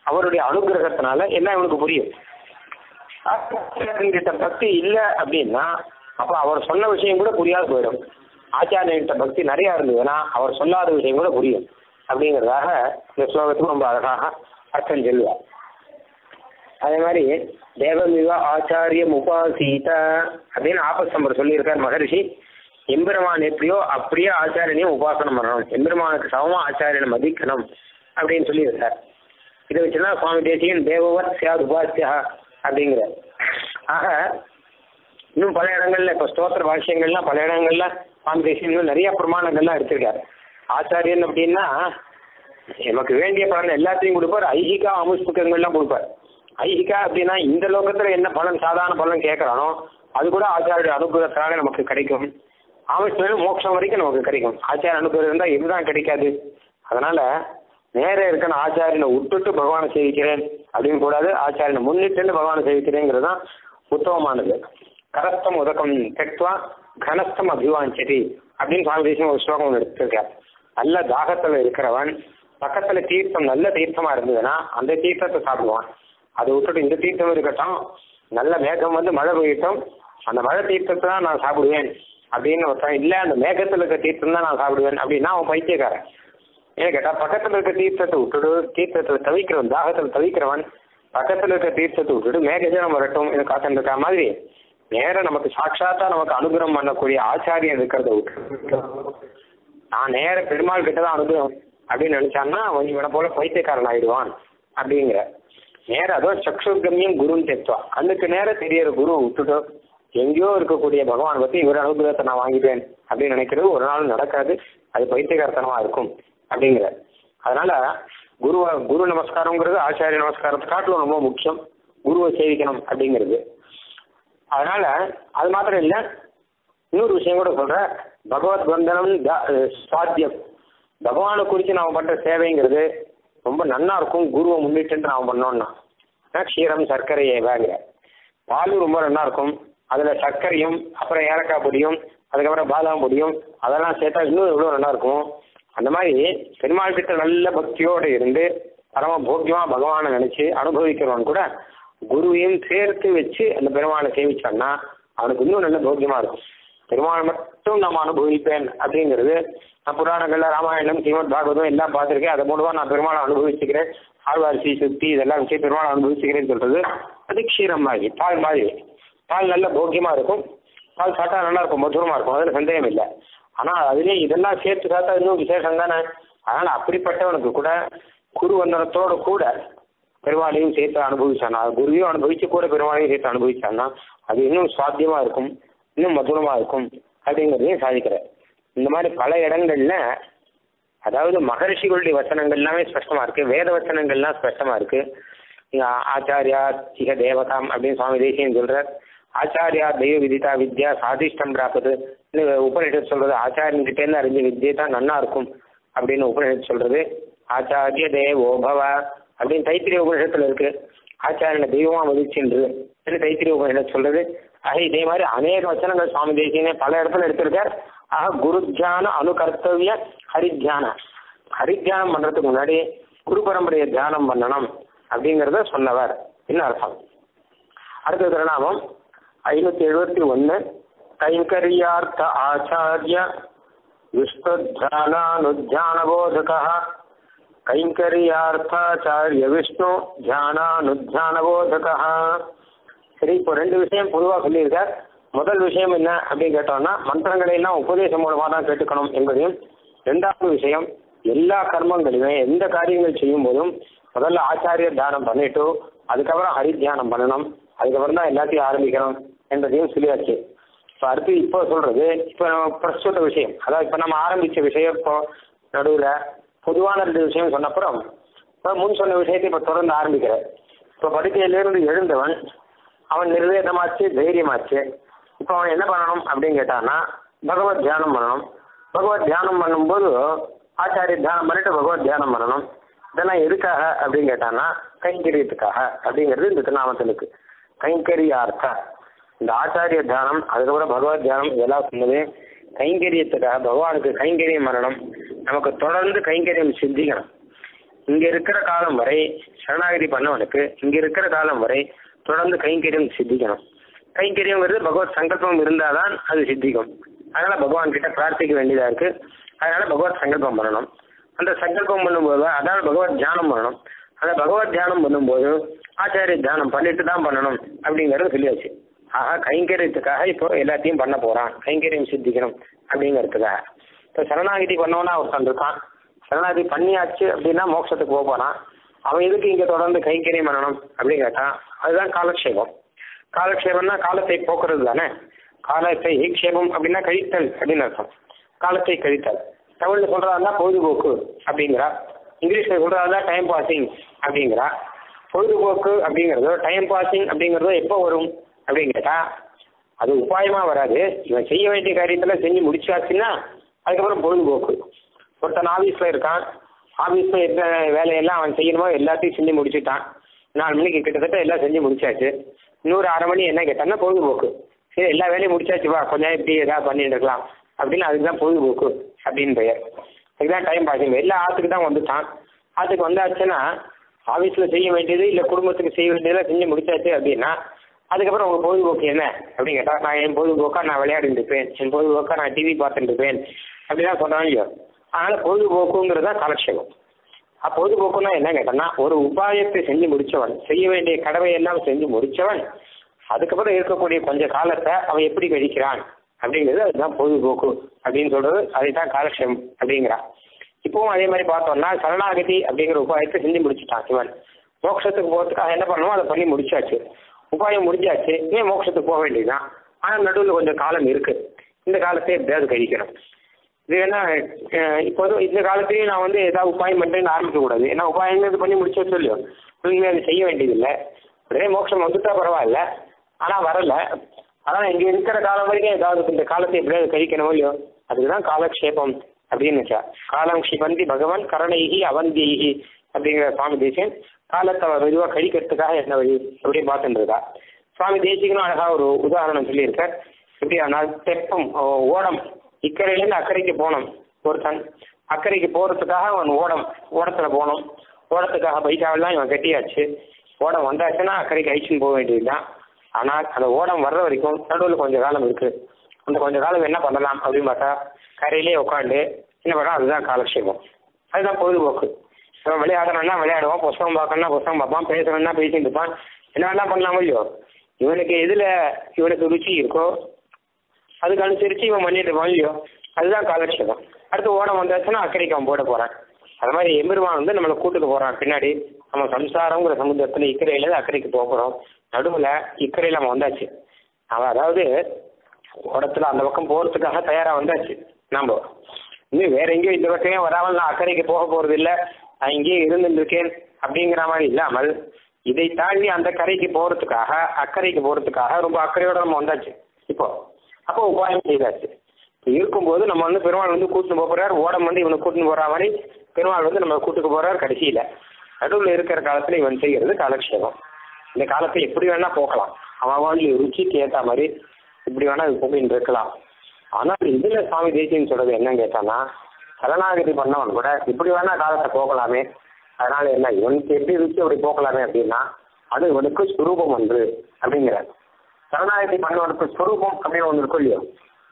அவருடைய அனுகிரகத்தினால எல்லாம் இவனுக்கு புரியும். ஆச்சாரியன்கிட்ட பக்தி இல்லை அப்படின்னா அப்ப அவர் சொன்ன விஷயம் கூட புரியாது போயிடும். ஆச்சாரியன்கிட்ட பக்தி நிறைய இருந்ததுன்னா அவர் சொல்லாத விஷயம் கூட புரியும். அப்படிங்கிறதாக இந்த ஸ்லோகத்துக்கு ரொம்ப அழகாக அர்த்தம் சொல்லுவார். அதே மாதிரி தேவமிவ ஆச்சாரியம் உபாசீதா அப்படின்னு ஆபஸ்தம்பர் சொல்லியிருக்கார் மகரிஷி. எம்பெருமான் எப்படியோ அப்படியே ஆச்சாரியனையும் உபாசனம் பண்ணணும். எம்பெருமானுக்கு சமமா ஆச்சாரியனை மதிக்கணும் அப்படின்னு சொல்லியிருக்கார். இதை வச்சுதான் சுவாமி தேசியன் தேவவத் சியாத் உபாசியா அப்படிங்கிறார். ஆக இன்னும் பல இடங்கள்ல இப்ப ஸ்தோத்திர பாஷ்யங்கள்லாம் பல இடங்கள்ல சுவாமி தேசியன் நிறைய பிரமாணங்கள்லாம் எடுத்திருக்காரு. ஆச்சாரியன் அப்படின்னா நமக்கு வேண்டிய பலன் எல்லாத்தையும் கொடுப்பார். ஐகிகா அமுஷ்புக்கங்கள்லாம் கொடுப்பார். ஐகிகா அப்படின்னா இந்த லோகத்துல என்ன பலன் சாதாரண பலன் கேட்கறானோ அது கூட ஆச்சாரிய அனுகிரகத்தினால நமக்கு கிடைக்கும். ஆமஸ்வரம் மோட்சம் வரைக்கும் நமக்கு கிடைக்கும். ஆச்சாரிய அனுகிரகம் இருந்தால் இதுதான் கிடைக்காது. அதனால நேர இருக்கணும் ஆச்சாரியனை விட்டுட்டு பகவானை சேவிக்கிறேன் அப்படின்னு கூடாது. ஆச்சாரியனை முன்னிட்டு பகவானை சேவிக்கிறேங்கிறது தான் உத்தமமானது. கரஸ்தம் உதக்கம் தெக்வா கனஸ்தம் அபிவாஞ்சதி அப்படின்னு சுவாமி தேசியம் ஒரு ஸ்லோகம் ஒன்று எடுத்திருக்கார். நல்ல தாகத்துல இருக்கிறவன் பக்கத்துல தீர்த்தம் நல்ல தீர்த்தமா இருந்ததுன்னா அந்த தீர்த்தத்தை சாப்பிடுவான். அதை விட்டுட்டு இந்த தீர்த்தம் இருக்கட்டும் நல்ல மேகம் வந்து மழை பெய்யட்டும் அந்த மழை தீர்த்தத்தை தான் நான் சாப்பிடுவேன் அப்படின்னு ஒருத்தன் இல்ல அந்த மேகத்துல இருக்க தீர்த்தம் தான் நான் சாப்பிடுவேன் அப்படின்னா அவன் பைத்தியக்காரன். ஏன்னு கேட்டா பக்கத்துல இருக்க தீர்த்தத்தை விட்டுடு தீர்த்தத்துல தவிக்கிறவன் தாகத்துல தவிக்கிறவன் பக்கத்துல இருக்க தீர்த்தத்தை விட்டுட்டு மேகஜனம் வரட்டும் எனக்கு காத்தன் இருக்கா மாதிரி நேரம் நமக்கு சாட்சாத்தா நமக்கு அனுகிரகம் பண்ணக்கூடிய ஆச்சாரியம் இருக்கிறத விட்டு நான் நேர பெருமாள் கிட்ட தான் அனுபவம் அப்படின்னு நினைச்சான்னா அவன் இவனை போல பைத்தியக்காரன் ஆயிடுவான் அப்படிங்கிற. நேர அதோ சக்ஷுர்கமியம் குருன்னு தெத்துவா கண்ணுக்கு நேர தெரியற குரு விட்டுட்டு எங்கேயோ இருக்கக்கூடிய பகவான் பத்தி இவர் அனுகிரகத்தை நான் வாங்கிட்டேன் அப்படின்னு நினைக்கிறது ஒரு நாள் நடக்காது. அது பைத்தியகார்த்தனமா இருக்கும் அப்படிங்கிற. அதனால குரு குரு நமஸ்காரங்கிறது ஆச்சாரிய நமஸ்காரத்தை காட்டிலும் ரொம்ப முக்கியம். குருவை சேவிக்கணும் அப்படிங்கிறது. அதனால அது மாத்திரம் இல்லை இன்னொரு விஷயம் கூட சொல்ற பகவத் பந்தனம் சாத்தியம். பகவானை குறித்து நாம் பண்ற சேவைங்கிறது ரொம்ப நன்னா இருக்கும். குருவை முன்னிட்டு நாம் பண்ணோம்னா. க்ஷீரம் சர்க்கரையை வேங்க பால் ரொம்ப நல்லா இருக்கும். அதுல சர்க்கரையும் அப்புறம் ஏலக்காய் பொடியும் அதுக்கப்புறம் பாதாம் பொடியும் அதெல்லாம் சேர்த்தா இன்னும் எவ்வளோ நல்லா இருக்கும். அந்த மாதிரி பெருமாள் கிட்ட நல்ல பக்தியோடு இருந்து பரம போக்கியமா பகவானை நினைச்சு அனுபவிக்கிறவன் கூட குருவையும் சேர்த்து வச்சு அந்த பெருமாளை சேவிச்சான்னா அவனுக்கு இன்னும் நல்ல போக்கியமா இருக்கும். பெருமாள் மட்டும் நாம் அனுபவிப்பேன் அப்படிங்கிறது. நான் புராணங்கள்ல ராமாயணம் ஸ்ரீமத் பாகவதம் எல்லாம் பார்த்துருக்கேன். அதை மூலமா நான் பெருமாளை அனுபவிச்சுக்கிறேன். ஆழ்வாரிசி சுத்தி இதெல்லாம் வச்சு பெருமாளை அனுபவிச்சுக்கிறேன்னு சொல்றது அது க்ஷீரம் மாதிரி பால் மாதிரி. பால் நல்ல போக்கியமா இருக்கும். பால் சாப்பிட்டா நல்லா இருக்கும் மதுரமா இருக்கும். அதுல சந்தேகம் இல்லை. ஆனா அதுலயே இதெல்லாம் சேர்த்து சாப்பிட்டா இன்னும் விசேஷம் தானே? அதனால அப்படிப்பட்டவனுக்கு கூட குரு வந்தனத்தோட கூட பெருமாளையும் சேர்த்து அனுபவிச்சானா? குருவையும் அனுபவிச்சு கூட பெருமாளையும் சேர்த்து அனுபவிச்சான்னா அது இன்னும் சுவாத்தியமா இருக்கும். இன்னும் மதுரமா இருக்கும் அப்படிங்கிறதையும் சாதிக்கிறேன். இந்த மாதிரி பல இடங்கள்ல அதாவது மகர்ஷிகளுடைய வச்சனங்கள் எல்லாமே ஸ்பஷ்டமா இருக்கு வேத வச்சனங்கள்லாம் ஸ்பஷ்டமா இருக்கு. இங்க ஆச்சாரியா இக தேவதாம் அப்படின்னு சுவாமி தேசியம் சொல்றார். ஆச்சாரியா தெய்வ விதிதா வித்யா சாதிஷ்டம் பிராப்பது உபநிஷத் சொல்றது ஆச்சாரியன் கிட்டே இருந்து அறிஞ்ச வித்தியை தான் நன்னா இருக்கும் அப்படின்னு உபநிஷத் சொல்றது. ஆச்சாரிய தேவோபவ அப்படின்னு தைத்திரிய உபநிஷத்துல இருக்கு. ஆச்சாரியனை தெய்வமா மதிச்சென்று தைத்திரிய உபநிஷத் சொல்றது. ஆக இதே மாதிரி அநேக வச்சனங்கள் சுவாமி தேசியனே பல இடத்துல எடுத்திருக்கார். ஆக குரு தியான அணுகர்த்தவிய ஹரித்தியான ஹரித்தியானம் பண்றதுக்கு முன்னாடி குரு பரம்பரையை தியானம் பண்ணணும் அப்படிங்கிறத சொன்னவர். என்ன அர்த்தம்? அடுத்த திருநாமம் ஐநூத்தி எழுபத்தி ஒன்னு கைங்கரியார்த்த ஆச்சாரிய விஷ்ணுத்தியானானுத்தியானபோதக கைங்கரியார்த்தாச்சாரிய விஷ்ணு தியானானுத்தியானபோதக சரி இப்போ ரெண்டு விஷயம் பொதுவாக சொல்லியிருக்கார் முதல் விஷயம் என்ன அப்படின்னு கேட்டோம்னா மந்திரங்களை எல்லாம் உபதேசம் மூலமாக தான் கேட்டுக்கணும் என்பதையும் ரெண்டாவது விஷயம் எல்லா கர்மங்களையுமே எந்த காரியங்கள் செய்யும் போதும் முதல்ல ஆச்சாரிய தியானம் பண்ணிட்டு அதுக்கப்புறம் ஹரி தியானம் பண்ணணும் அதுக்கப்புறம் தான் எல்லாத்தையும் ஆரம்பிக்கணும் என்பதையும் சொல்லியாச்சு. இப்போ அடுத்து இப்போ சொல்றது இப்போ நம்ம பிரஸ்துத விஷயம். அதாவது இப்போ நம்ம ஆரம்பிச்ச விஷயம் இப்போ நடுவில் பொதுவான ரெண்டு விஷயம் சொன்னப்புறம் இப்போ முன் சொன்ன விஷயத்தை இப்போ தொடர்ந்து ஆரம்பிக்கிறேன். இப்போ படுக்கையிலிருந்து எழுந்தவன் அவன் நிர்வேதமாச்சு தைரியமாச்சு. இப்போ அவன் என்ன பண்ணணும் அப்படின்னு கேட்டான்னா பகவத் தியானம் பண்ணணும். பகவத் தியானம் பண்ணும்போது ஆச்சாரிய தியானம் பண்ணிட்டு பகவத் தியானம் பண்ணணும். இதெல்லாம் எதுக்காக அப்படின்னு கேட்டான்னா கைங்கரியத்துக்காக அப்படிங்கிறது இந்த திருநாமத்திலுக்கு. கைங்கரியார்த்த. இந்த ஆச்சாரிய தியானம் அதுக்கப்புறம் பகவத் தியானம் இதெல்லாம் சொன்னது. கைங்கரியத்துக்காக பகவானுக்கு கைங்கரியம் பண்ணணும். நமக்கு தொடர்ந்து கைங்கரியம் சிந்திக்கணும். இங்க இருக்கிற காலம் வரை சரணாகிரி பண்ணவனுக்கு இங்க இருக்கிற காலம் வரை தொடர்ந்து கைங்கரியம் சித்திக்கணும். கைங்கரியங்கிறது பகவத் சங்கல்பம் இருந்தாதான் அது சித்திக்கும். அதனால பகவான் கிட்ட பிரார்த்திக்க வேண்டியதா இருக்கு. அதனால பகவத் சங்கல்பம் பண்ணணும். அந்த சங்கல்பம் பண்ணும்போது அதான் பகவத் தியானம் பண்ணணும். அந்த பகவத் தியானம் பண்ணும்போது ஆச்சாரிய தியானம் பண்ணிட்டு தான் பண்ணணும் அப்படிங்கறது சொல்லியாச்சு. ஆக கைங்கரியத்துக்காக இப்போ எல்லாத்தையும் பண்ண போறான். கைங்கரியம் சித்திக்கணும் அப்படிங்கிறதுக்காக. இப்போ சரணாகிதி பண்ணவனா ஒருத்தன் இருக்கான். சரணாகிதி பண்ணியாச்சு அப்படின்னா மோட்சத்துக்கு போக போறான். அவன் எதுக்கு இங்க தொடர்ந்து கைங்கரியம் பண்ணணும் அப்படின்னு கேட்டான் அதுதான் காலக்ஷேபம். காலக்ஷேபம்னா காலத்தை போக்குறது தானே? காலத்தை ஈக்ஷேபம் அப்படின்னா கழித்தல் அப்படின்னு அர்த்தம். காலத்தை கழித்தல். தமிழ்ல சொல்றதா பொழுதுபோக்கு அப்படிங்கிறா இங்கிலீஷ்ல சொல்றதா டைம் பாசிங் அப்படிங்கிறா பொழுதுபோக்கு அப்படிங்கிறதோ டைம் பாசிங் அப்படிங்கிறதோ எப்போ வரும் அப்படின்னு கேட்டா அது உபாயமா வராது. இவன் செய்ய வேண்டிய காரியத்துல செஞ்சு முடிச்சாச்சுன்னா அதுக்கப்புறம் பொழுதுபோக்கு. ஒருத்தன் ஆபீஸ்ல இருக்கான் ஆஃபீஸில் என்ன வேலையெல்லாம் அவன் செய்யணுமோ எல்லாத்தையும் செஞ்சு முடிச்சுட்டான். நாலு மணிக்கு கிட்டத்தட்ட எல்லாம் செஞ்சு முடிச்சாச்சு. இன்னொரு அரை மணி என்ன கேட்டான்னா பொழுதுபோக்கு. சரி எல்லா வேலையும் முடிச்சாச்சு வா கொஞ்சம் நேரம் இப்படி ஏதாவது பண்ணிட்டு இருக்கலாம். அப்படின்னு அதுக்கு தான் பொழுதுபோக்கு அப்படின்னு பெயர். அதுதான் டைம் பாசிங் எல்லா ஆற்றுக்கு தான் வந்துட்டான். ஆற்றுக்கு வந்தாச்சுன்னா ஆஃபீஸில் செய்ய வேண்டியது இல்லை குடும்பத்துக்கு செய்ய வேண்டியதெல்லாம் செஞ்சு முடிச்சாச்சு அப்படின்னா அதுக்கப்புறம் உங்கள் பொழுதுபோக்கு என்ன? அப்படின்னு கேட்டால் நான் என் பொழுதுபோக்கா நான் விளையாடிட்டு இருப்பேன். என் பொழுதுபோக்கா நான் டிவி பார்த்துட்டு இருப்பேன். அப்படிதான் சொன்னாங்க அதனால் பொழுதுபோக்குங்கிறது தான் காலட்சேபம். அப்ப பொழுதுபோக்குன்னா என்ன கேட்டோம்னா ஒரு உபாயத்தை செஞ்சு முடிச்சவன் செய்ய வேண்டிய கடவை எல்லாம் செஞ்சு முடிச்சவன் அதுக்கப்புறம் இருக்கக்கூடிய கொஞ்ச காலத்தை அவன் எப்படி கழிக்கிறான் அப்படிங்கிறது அதுதான் பொழுதுபோக்கு அப்படின்னு சொல்றது அதை தான் அப்படிங்கிறான். இப்பவும் அதே மாதிரி பார்த்தோம்னா சரணாகதி அப்படிங்கிற உபாயத்தை செஞ்சு முடிச்சுட்டான் சிவன் மோட்சத்துக்கு போகிறதுக்காக என்ன பண்ணணுமோ அதை பண்ணி முடிச்சாச்சு. உபாயம் முடிஞ்சாச்சு ஏன் மோட்சத்துக்கு போக வேண்டியதுதான். ஆனால் நடுவில் கொஞ்சம் காலம் இருக்கு. இந்த காலத்தை எப்படியாவது கழிக்கணும். இது என்ன அஹ் இப்போது இந்த காலத்துலேயும் நான் வந்து ஏதாவது உபாயம் பண்ணுறேன்னு ஆரம்பிக்க கூடாது. ஏன்னா உபாயம் இது பண்ணி முடிச்சா சொல்லியோ நீங்க அது செய்ய வேண்டியதில்லை. உடனே மோட்சம் வந்துட்டா பரவாயில்ல. ஆனால் வரல. ஆனால் இங்கே இருக்கிற காலம் வரைக்கும் ஏதாவது இந்த காலத்தை எப்படியாவது கழிக்கணும் இல்லையோ அதுக்குதான் காலக்ஷேபம் அப்படின்னு வச்சா காலம் க்ஷிபந்தி பகவான் கரணைகி அவந்தியகி அப்படிங்கிற சுவாமி தேசியன் காலத்தை மெதுவாக கழிக்கிறதுக்காக என்ன வழி அப்படின்னு பார்த்துருக்கா சுவாமி தேசிகனும் அழகா ஒரு உதாரணம் சொல்லியிருக்கார். எப்படி ஆனால் தெப்பம் ஓடம் இக்கரையிலேருந்து அக்கறைக்கு போனோம் ஒருத்தன் அக்கறைக்கு போறதுக்காக அவன் ஓடம் ஓடத்துல போனோம் ஓடத்துக்காக பைக்காவெல்லாம் இவன் கட்டியாச்சு. ஓடம் வந்தாச்சுன்னா அக்கறைக்கு அழிச்சுன்னு போக வேண்டியதுதான். ஆனால் அந்த ஓடம் வர்ற வரைக்கும் நடுவில் கொஞ்சம் காலம் இருக்கு. அந்த கொஞ்ச காலம் என்ன பண்ணலாம் அப்படின்னு பார்த்தா கரையிலே உட்காந்து என்ன பண்ணலாம்? அதுதான் காலக்ஷேபம். அதுதான் பொழுதுபோக்கு. இவன் விளையாடணும்னா விளையாடுவான் புஸ்தகம் பார்க்கணும்னா புஸ்தகம் பார்ப்பான் பேசணும்னா பேசிட்டு இருப்பான். என்ன வேணா பண்ணலாம் இல்லையோ இவனுக்கு எதில் இவனுக்கு ருச்சி இருக்கோ அதுக்கு அனுசரிச்சு இவன் மன்னிட்டு இருப்பான் இல்லையோ அதுதான் காலட்சேபம். அடுத்து ஓடம் வந்தாச்சுன்னா அக்கறைக்கு அவன் போட போறான். அது மாதிரி எம்பெருமான் வந்து நம்மளை கூட்டுக்கு போறான். பின்னாடி நம்ம சம்சாரங்கிற சமுத்திரத்துல இக்கரையில அக்கறைக்கு போக நடுவுல இக்கரையில நம்ம வந்தாச்சு. அவன் அதாவது ஓடத்துல அந்த பக்கம் போறதுக்காக தயாரா வந்தாச்சு. நம்ம இன்னும் வேற எங்கேயும் இந்த பக்கமே வராமல் நான் அக்கறைக்கு போக போறது இல்ல. நான் இங்கேயே இருந்துருக்கேன் அப்படிங்கிற மாதிரி இல்லாமல் இதை தாண்டி அந்த கரைக்கு போறதுக்காக அக்கறைக்கு போறதுக்காக ரொம்ப அக்கறையோட நம்ம வந்தாச்சு. இப்போ அப்போ உபாயம் செய்தாச்சு. இப்போ இருக்கும்போது நம்ம வந்து பெருமாள் வந்து கூட்டின்னு போக போறார் ஓடம் வந்து இவனை கூட்டின்னு போற மாதிரி பெருமாள் வந்து நம்ம கூட்டுக்கு போறார் கடைசியில. நடுவில் இருக்கிற காலத்துல இவன் செய்கிறது காலக்ஷேபம். இந்த காலத்தை எப்படி வேணா போக்கலாம் அவன் வாழ்க்கை ருச்சிக்கு ஏற்ற மாதிரி இப்படி வேணா போகின்னு இருக்கலாம். ஆனால் இதுல சுவாமி தேசியம் சொல்றது என்னன்னு கேட்டானா சரணாகதி பண்ணவன் கூட இப்படி வேணா காலத்தை போகலாமே. அதனால என்ன இவனுக்கு எப்படி ருச்சி அப்படி போகலாமே அப்படின்னா அது இவனுக்கு சுரூபம் ஒன்று அப்படிங்கிறார். சரணாகதி பண்ணவனுக்கு ஸ்வரூபம் அப்படின்னு ஒன்று இருக்கும் இல்லையோ?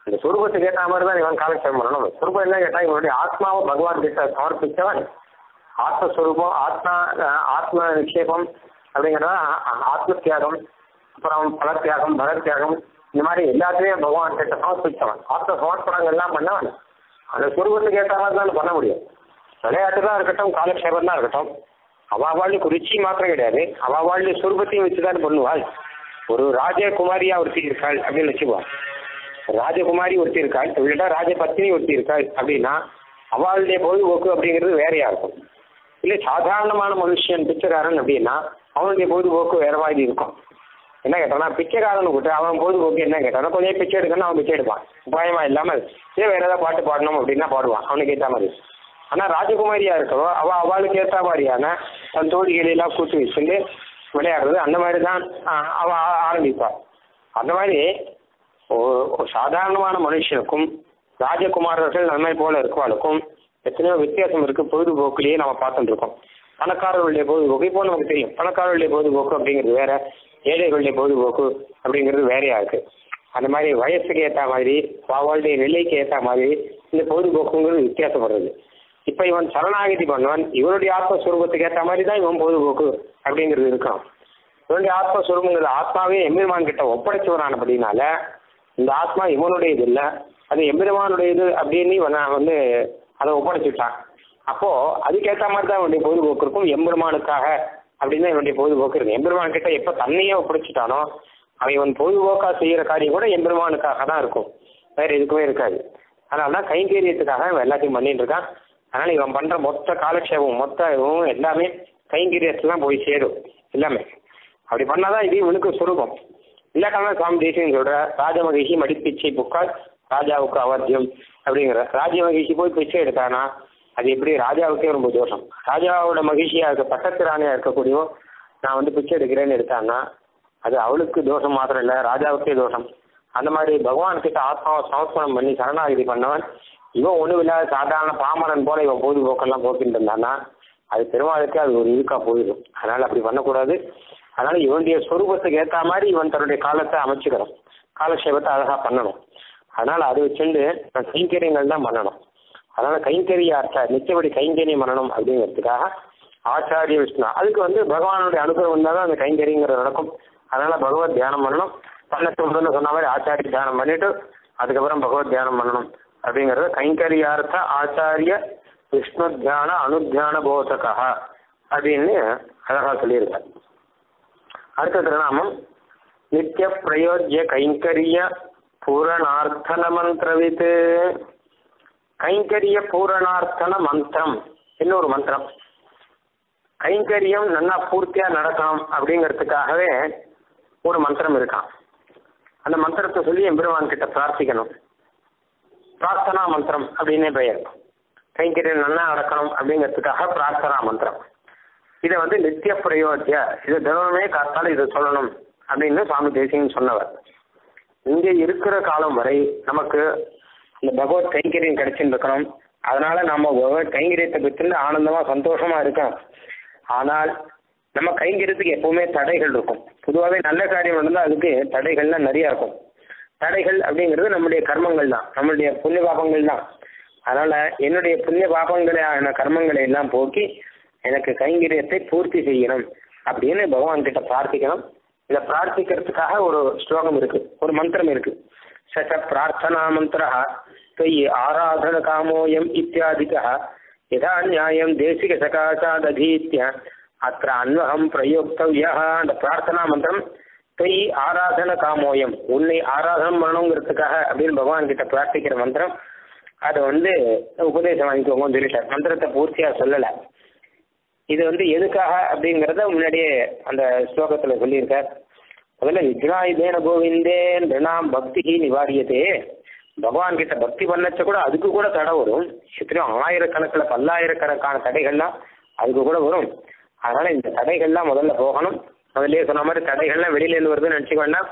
இந்த சுரூபத்துக்கு ஏற்ற மாதிரி தான் இவன் காலக்ஷேபம் பண்ணணும். சுரூபம் என்ன கேட்டா இவனுடைய ஆத்மாவை பகவான் கிட்ட சமர்ப்பித்தவன். ஆத்மஸ்வரூபம் ஆத்மா ஆத்ம நிக்ஷேபம் அப்படிங்கிறதா? ஆத்ம தியாகம் அப்புறம் பல தியாகம் பல தியாகம் இந்த மாதிரி எல்லாத்தையும் பகவான் கிட்ட சமர்ப்பித்தவன். ஆத்ம சமர்ப்பணங்கள் எல்லாம் பண்ணவன். அந்த சுரூபத்துக்கு ஏற்ற மாதிரி தான் பண்ண முடியும். விளையாட்டு தான் இருக்கட்டும் காலக்ஷேபம் தான் இருக்கட்டும். அவா வாழ்க்கை குறிச்சி மாத்திரம் கிடையாது. அவா வாழ்க்கை சுரூபத்தையும் வச்சு தான் பண்ணுவாள். ஒரு ராஜகுமாரியா ஒருத்தி இருக்காள் அப்படின்னு வச்சுக்கோ. ராஜகுமாரி ஒருத்தி இருக்காள். இல்லாட்டா ராஜபத்னி ஒருத்தி இருக்காள் அப்படின்னா அவளுடைய பொழுதுபோக்கு அப்படிங்கிறது வேறையா இருக்கும். இல்லை சாதாரணமான மனுஷன் பிச்சைக்காரன் அப்படின்னா அவனுடைய பொழுதுபோக்கு வேற மாதிரி இருக்கும். என்ன கேட்டானா பிச்சைக்காரன் கூட்டு அவன் பொழுதுபோக்கு என்ன கேட்டானா கொஞ்சம் பிச்சை எடுக்கணும் அவன் பிச்சை எடுப்பான். உபாயமா இல்லாமல் இதே வேற ஏதாவது பாட்டு பாடணும் அப்படின்னா பாடுவான். அவனுக்கு ஏற்ற மாதிரி. ஆனா ராஜகுமாரியா இருக்கவோ அவ அவளுக்கு ஏற்ற மாதிரியான தன் தோழிகளை எல்லாம் கூட்டி வச்சுட்டு விளையாடுறது அந்த மாதிரி தான் அவ ஆ- அந்த மாதிரி சாதாரணமான மனுஷனுக்கும் ராஜகுமாரர்கள் நம்மை போல இருக்கவாளுக்கும் எத்தனையோ வித்தியாசம் இருக்கு பொழுதுபோக்குலயே நம்ம பார்த்துட்டு இருக்கோம் பணக்காரர்களுடைய பொழுதுபோக்கு இப்போ நமக்கு தெரியும். பணக்காரர்களுடைய பொழுதுபோக்கு அப்படிங்கிறது வேற ஏழைகளுடைய பொழுதுபோக்கு அப்படிங்கிறது வேறையா இருக்கு. அந்த மாதிரி வயசுக்கு ஏற்ற மாதிரி அவளுடைய நிலைக்கு ஏற்ற மாதிரி இந்த பொழுதுபோக்குங்கிறது வித்தியாசப்படுறது. இப்ப இவன் சரணாகதி பண்ணுவன். இவனுடைய ஆத்மஸ்வரூபத்துக்கு ஏற்ற மாதிரி தான் இவன் பொழுதுபோக்கு அப்படிங்கிறது இருக்கான் இவனுடைய ஆத்மஸ்வரூபங்கிறது ஆத்மாவே எம்பெருமான் கிட்ட ஒப்படைச்சவனானபடினால இந்த ஆத்மா இவனுடையது இல்லை. அது எம்பெருமானுடையது அப்படின்னு இவன் வந்து அதை ஒப்படைச்சுட்டான். அப்போ அதுக்கேற்ற மாதிரி தான் இவனுடைய பொழுதுபோக்கு இருக்கும். எம்பெருமானுக்காக அப்படின்னு தான் இவனுடைய பொழுதுபோக்கு இருக்கு. எம்பெருமான் கிட்ட எப்ப தன்னையே ஒப்படைச்சிட்டானோ அவன் இவன் பொழுதுபோக்கா செய்யற காரியம் கூட எம்பெருமானுக்காக தான் இருக்கும். வேற எதுக்குமே இருக்காது. அதனால தான் கைங்கரியத்துக்காக இவன் எல்லாத்தையும் பண்ணிட்டு இருக்கான். அதனால இவன் பண்ற மொத்த காலக்ஷேபம் மொத்த இவன் எல்லாமே கைங்கரியத்துலாம் போய் சேரும் எல்லாமே. அப்படி பண்ணாதான் இது இவனுக்கு சுரூபம் இல்லாக்காம சுவாமி தேசியம் சொல்ற ராஜமகிஷி மடிப்பிச்சை புக்கால் ராஜாவுக்கு அவத்தியம் அப்படிங்கிற. ராஜமகிஷி போய் பிச்சை எடுத்தானா அது எப்படி? ராஜாவுக்கே ரொம்ப தோஷம். ராஜாவோட மகிழ்ச்சியா இருக்க பட்டத்து ராணியா இருக்கக்கூடியவோ நான் வந்து பிச்சை எடுக்கிறேன்னு எடுத்தான்னா அது அவளுக்கு தோஷம் மாத்திரம் இல்லை ராஜாவுக்கே தோஷம். அந்த மாதிரி பகவான் கிட்ட ஆத்மாவை சமர்ப்பணம் பண்ணி சரணாகிதி பண்ணவன் இவன் ஒண்ணும் இல்லாத சாதாரண பாமரன் போல இவன் பொழுதுபோக்கெல்லாம் போக்கிட்டு இருந்தான்னா அது பெருமாளுக்கு அது ஒரு இருக்கா போயிடும். அதனால அப்படி பண்ணக்கூடாது. அதனால இவனுடைய சொரூபத்துக்கு ஏத்த மாதிரி இவன் தன்னுடைய காலத்தை அமைச்சுக்கணும். காலக்ஷேபத்தை அழகா பண்ணணும். அதனால அது வச்சுண்டு நான் கைங்கரியங்கள் தான் பண்ணணும். அதனால கைங்கரிய அர்த்தம் நிச்சயப்படி கைங்கரியம் பண்ணணும் அப்படிங்கிறதுக்காக ஆச்சாரிய விஷ்ணு. அதுக்கு வந்து பகவானுடைய அனுகிரகம் இருந்தால் தான் அந்த கைங்கரியங்கிறது நடக்கும். அதனால பகவத் தியானம் பண்ணணும். பண்ணத்து முதல்ல சொன்ன மாதிரி ஆச்சாரிய தியானம் பண்ணிட்டு அதுக்கப்புறம் பகவத் தியானம் பண்ணணும். அப்படிங்கிறது கைங்கரியார்த்த ஆச்சாரிய விஷ்ணு தியான அனுத்தியான போதகா அப்படின்னு அழகா சொல்லியிருக்கார். அடுத்த திருநாமம் நித்திய பிரயோஜ்ய கைங்கரிய பூரணார்த்தன மந்திரவித்து. கைங்கரிய பூரணார்த்தன மந்திரம் இன்னொரு மந்திரம். கைங்கரியம் நல்லா பூர்த்தியா நடக்கணும் அப்படிங்கிறதுக்காகவே ஒரு மந்திரம் இருக்கான் அந்த மந்திரத்தை சொல்லி எம்பெருமான் கிட்ட பிரார்த்திக்கணும். பிரார்த்தனா மந்திரம் அப்படின்னே பெயர். கைங்கரியம் நல்லா நடக்கணும் அப்படிங்கிறதுக்காக பிரார்த்தனா மந்திரம். இதை வந்து நித்திய பிரயோஜ்ய இது தினமே காத்தால் இதை சொல்லணும் அப்படின்னு சுவாமி தேசியன் சொன்னவர். இங்கே இருக்கிற காலம் வரை நமக்கு இந்த பகவத் கைங்கரியம் கிடைச்சுட்டு இருக்கணும் அதனால நம்ம பகவத் கைங்கரியத்தை பெற்று ஆனந்தமா சந்தோஷமா இருக்கோம் ஆனால் நம்ம கைங்கரியத்துக்கு எப்பவுமே தடைகள் இருக்கும். பொதுவாகவே நல்ல காரியம் நடந்தால் அதுக்கு தடைகள்லாம் நிறைய இருக்கும். தடைகள் அப்படிங்கிறது நம்முடைய கர்மங்கள் தான். நம்மளுடைய புண்ணிய பாபங்கள் தான். அதனால என்னுடைய புண்ணிய பாபங்களான கர்மங்களை எல்லாம் போக்கி எனக்கு கைங்கரியத்தை பூர்த்தி செய்யணும் அப்படின்னு பகவான் கிட்ட பிரார்த்திக்கணும். இதை பிரார்த்திக்கிறதுக்காக ஒரு ஸ்லோகம் இருக்கு. ஒரு மந்திரம் இருக்கு. சச்ச பிரார்த்தனா மந்திரா தொய் ஆராதன காமோயம் இத்தியாதிக. யதா நியாயம் தேசிக சகாசாதீத்திய அத்த அன்வகம் பிரயோக்தவ்யா. அந்த பிரார்த்தனா மந்திரம் ஸ்ரீ ஆராதன காமோயம். உன்னை ஆராதனம் பண்ணணுங்கிறதுக்காக அப்படின்னு பகவான் கிட்ட பிரார்த்திக்கிற மந்திரம் அதை வந்து உபதேசம் வாங்கிக்கோங்கன்னு சொல்லிட்டார். மந்திரத்தை பூர்த்தியா சொல்லலை. இது வந்து எதுக்காக அப்படிங்கிறத முன்னாடியே அந்த ஸ்லோகத்துல சொல்லியிருக்கார். முதல்ல விக்னாயுதேன கோவிந்தே நாம் பக்தி நிவாரியதே. பகவான் கிட்ட பக்தி பண்ணச்ச கூட அதுக்கு கூட தடை வரும். எத்தனையோ ஆயிரக்கணக்கில் பல்லாயிரக்கணக்கான தடைகள்லாம் அதுக்கு கூட வரும். அதனால இந்த தடைகள்லாம் முதல்ல போகணும். முதல்ல சொன்ன மாதிரி தடைகள்லாம் வெளியில இருந்து வருதுன்னு நினைச்சுக்க வேண்டாம்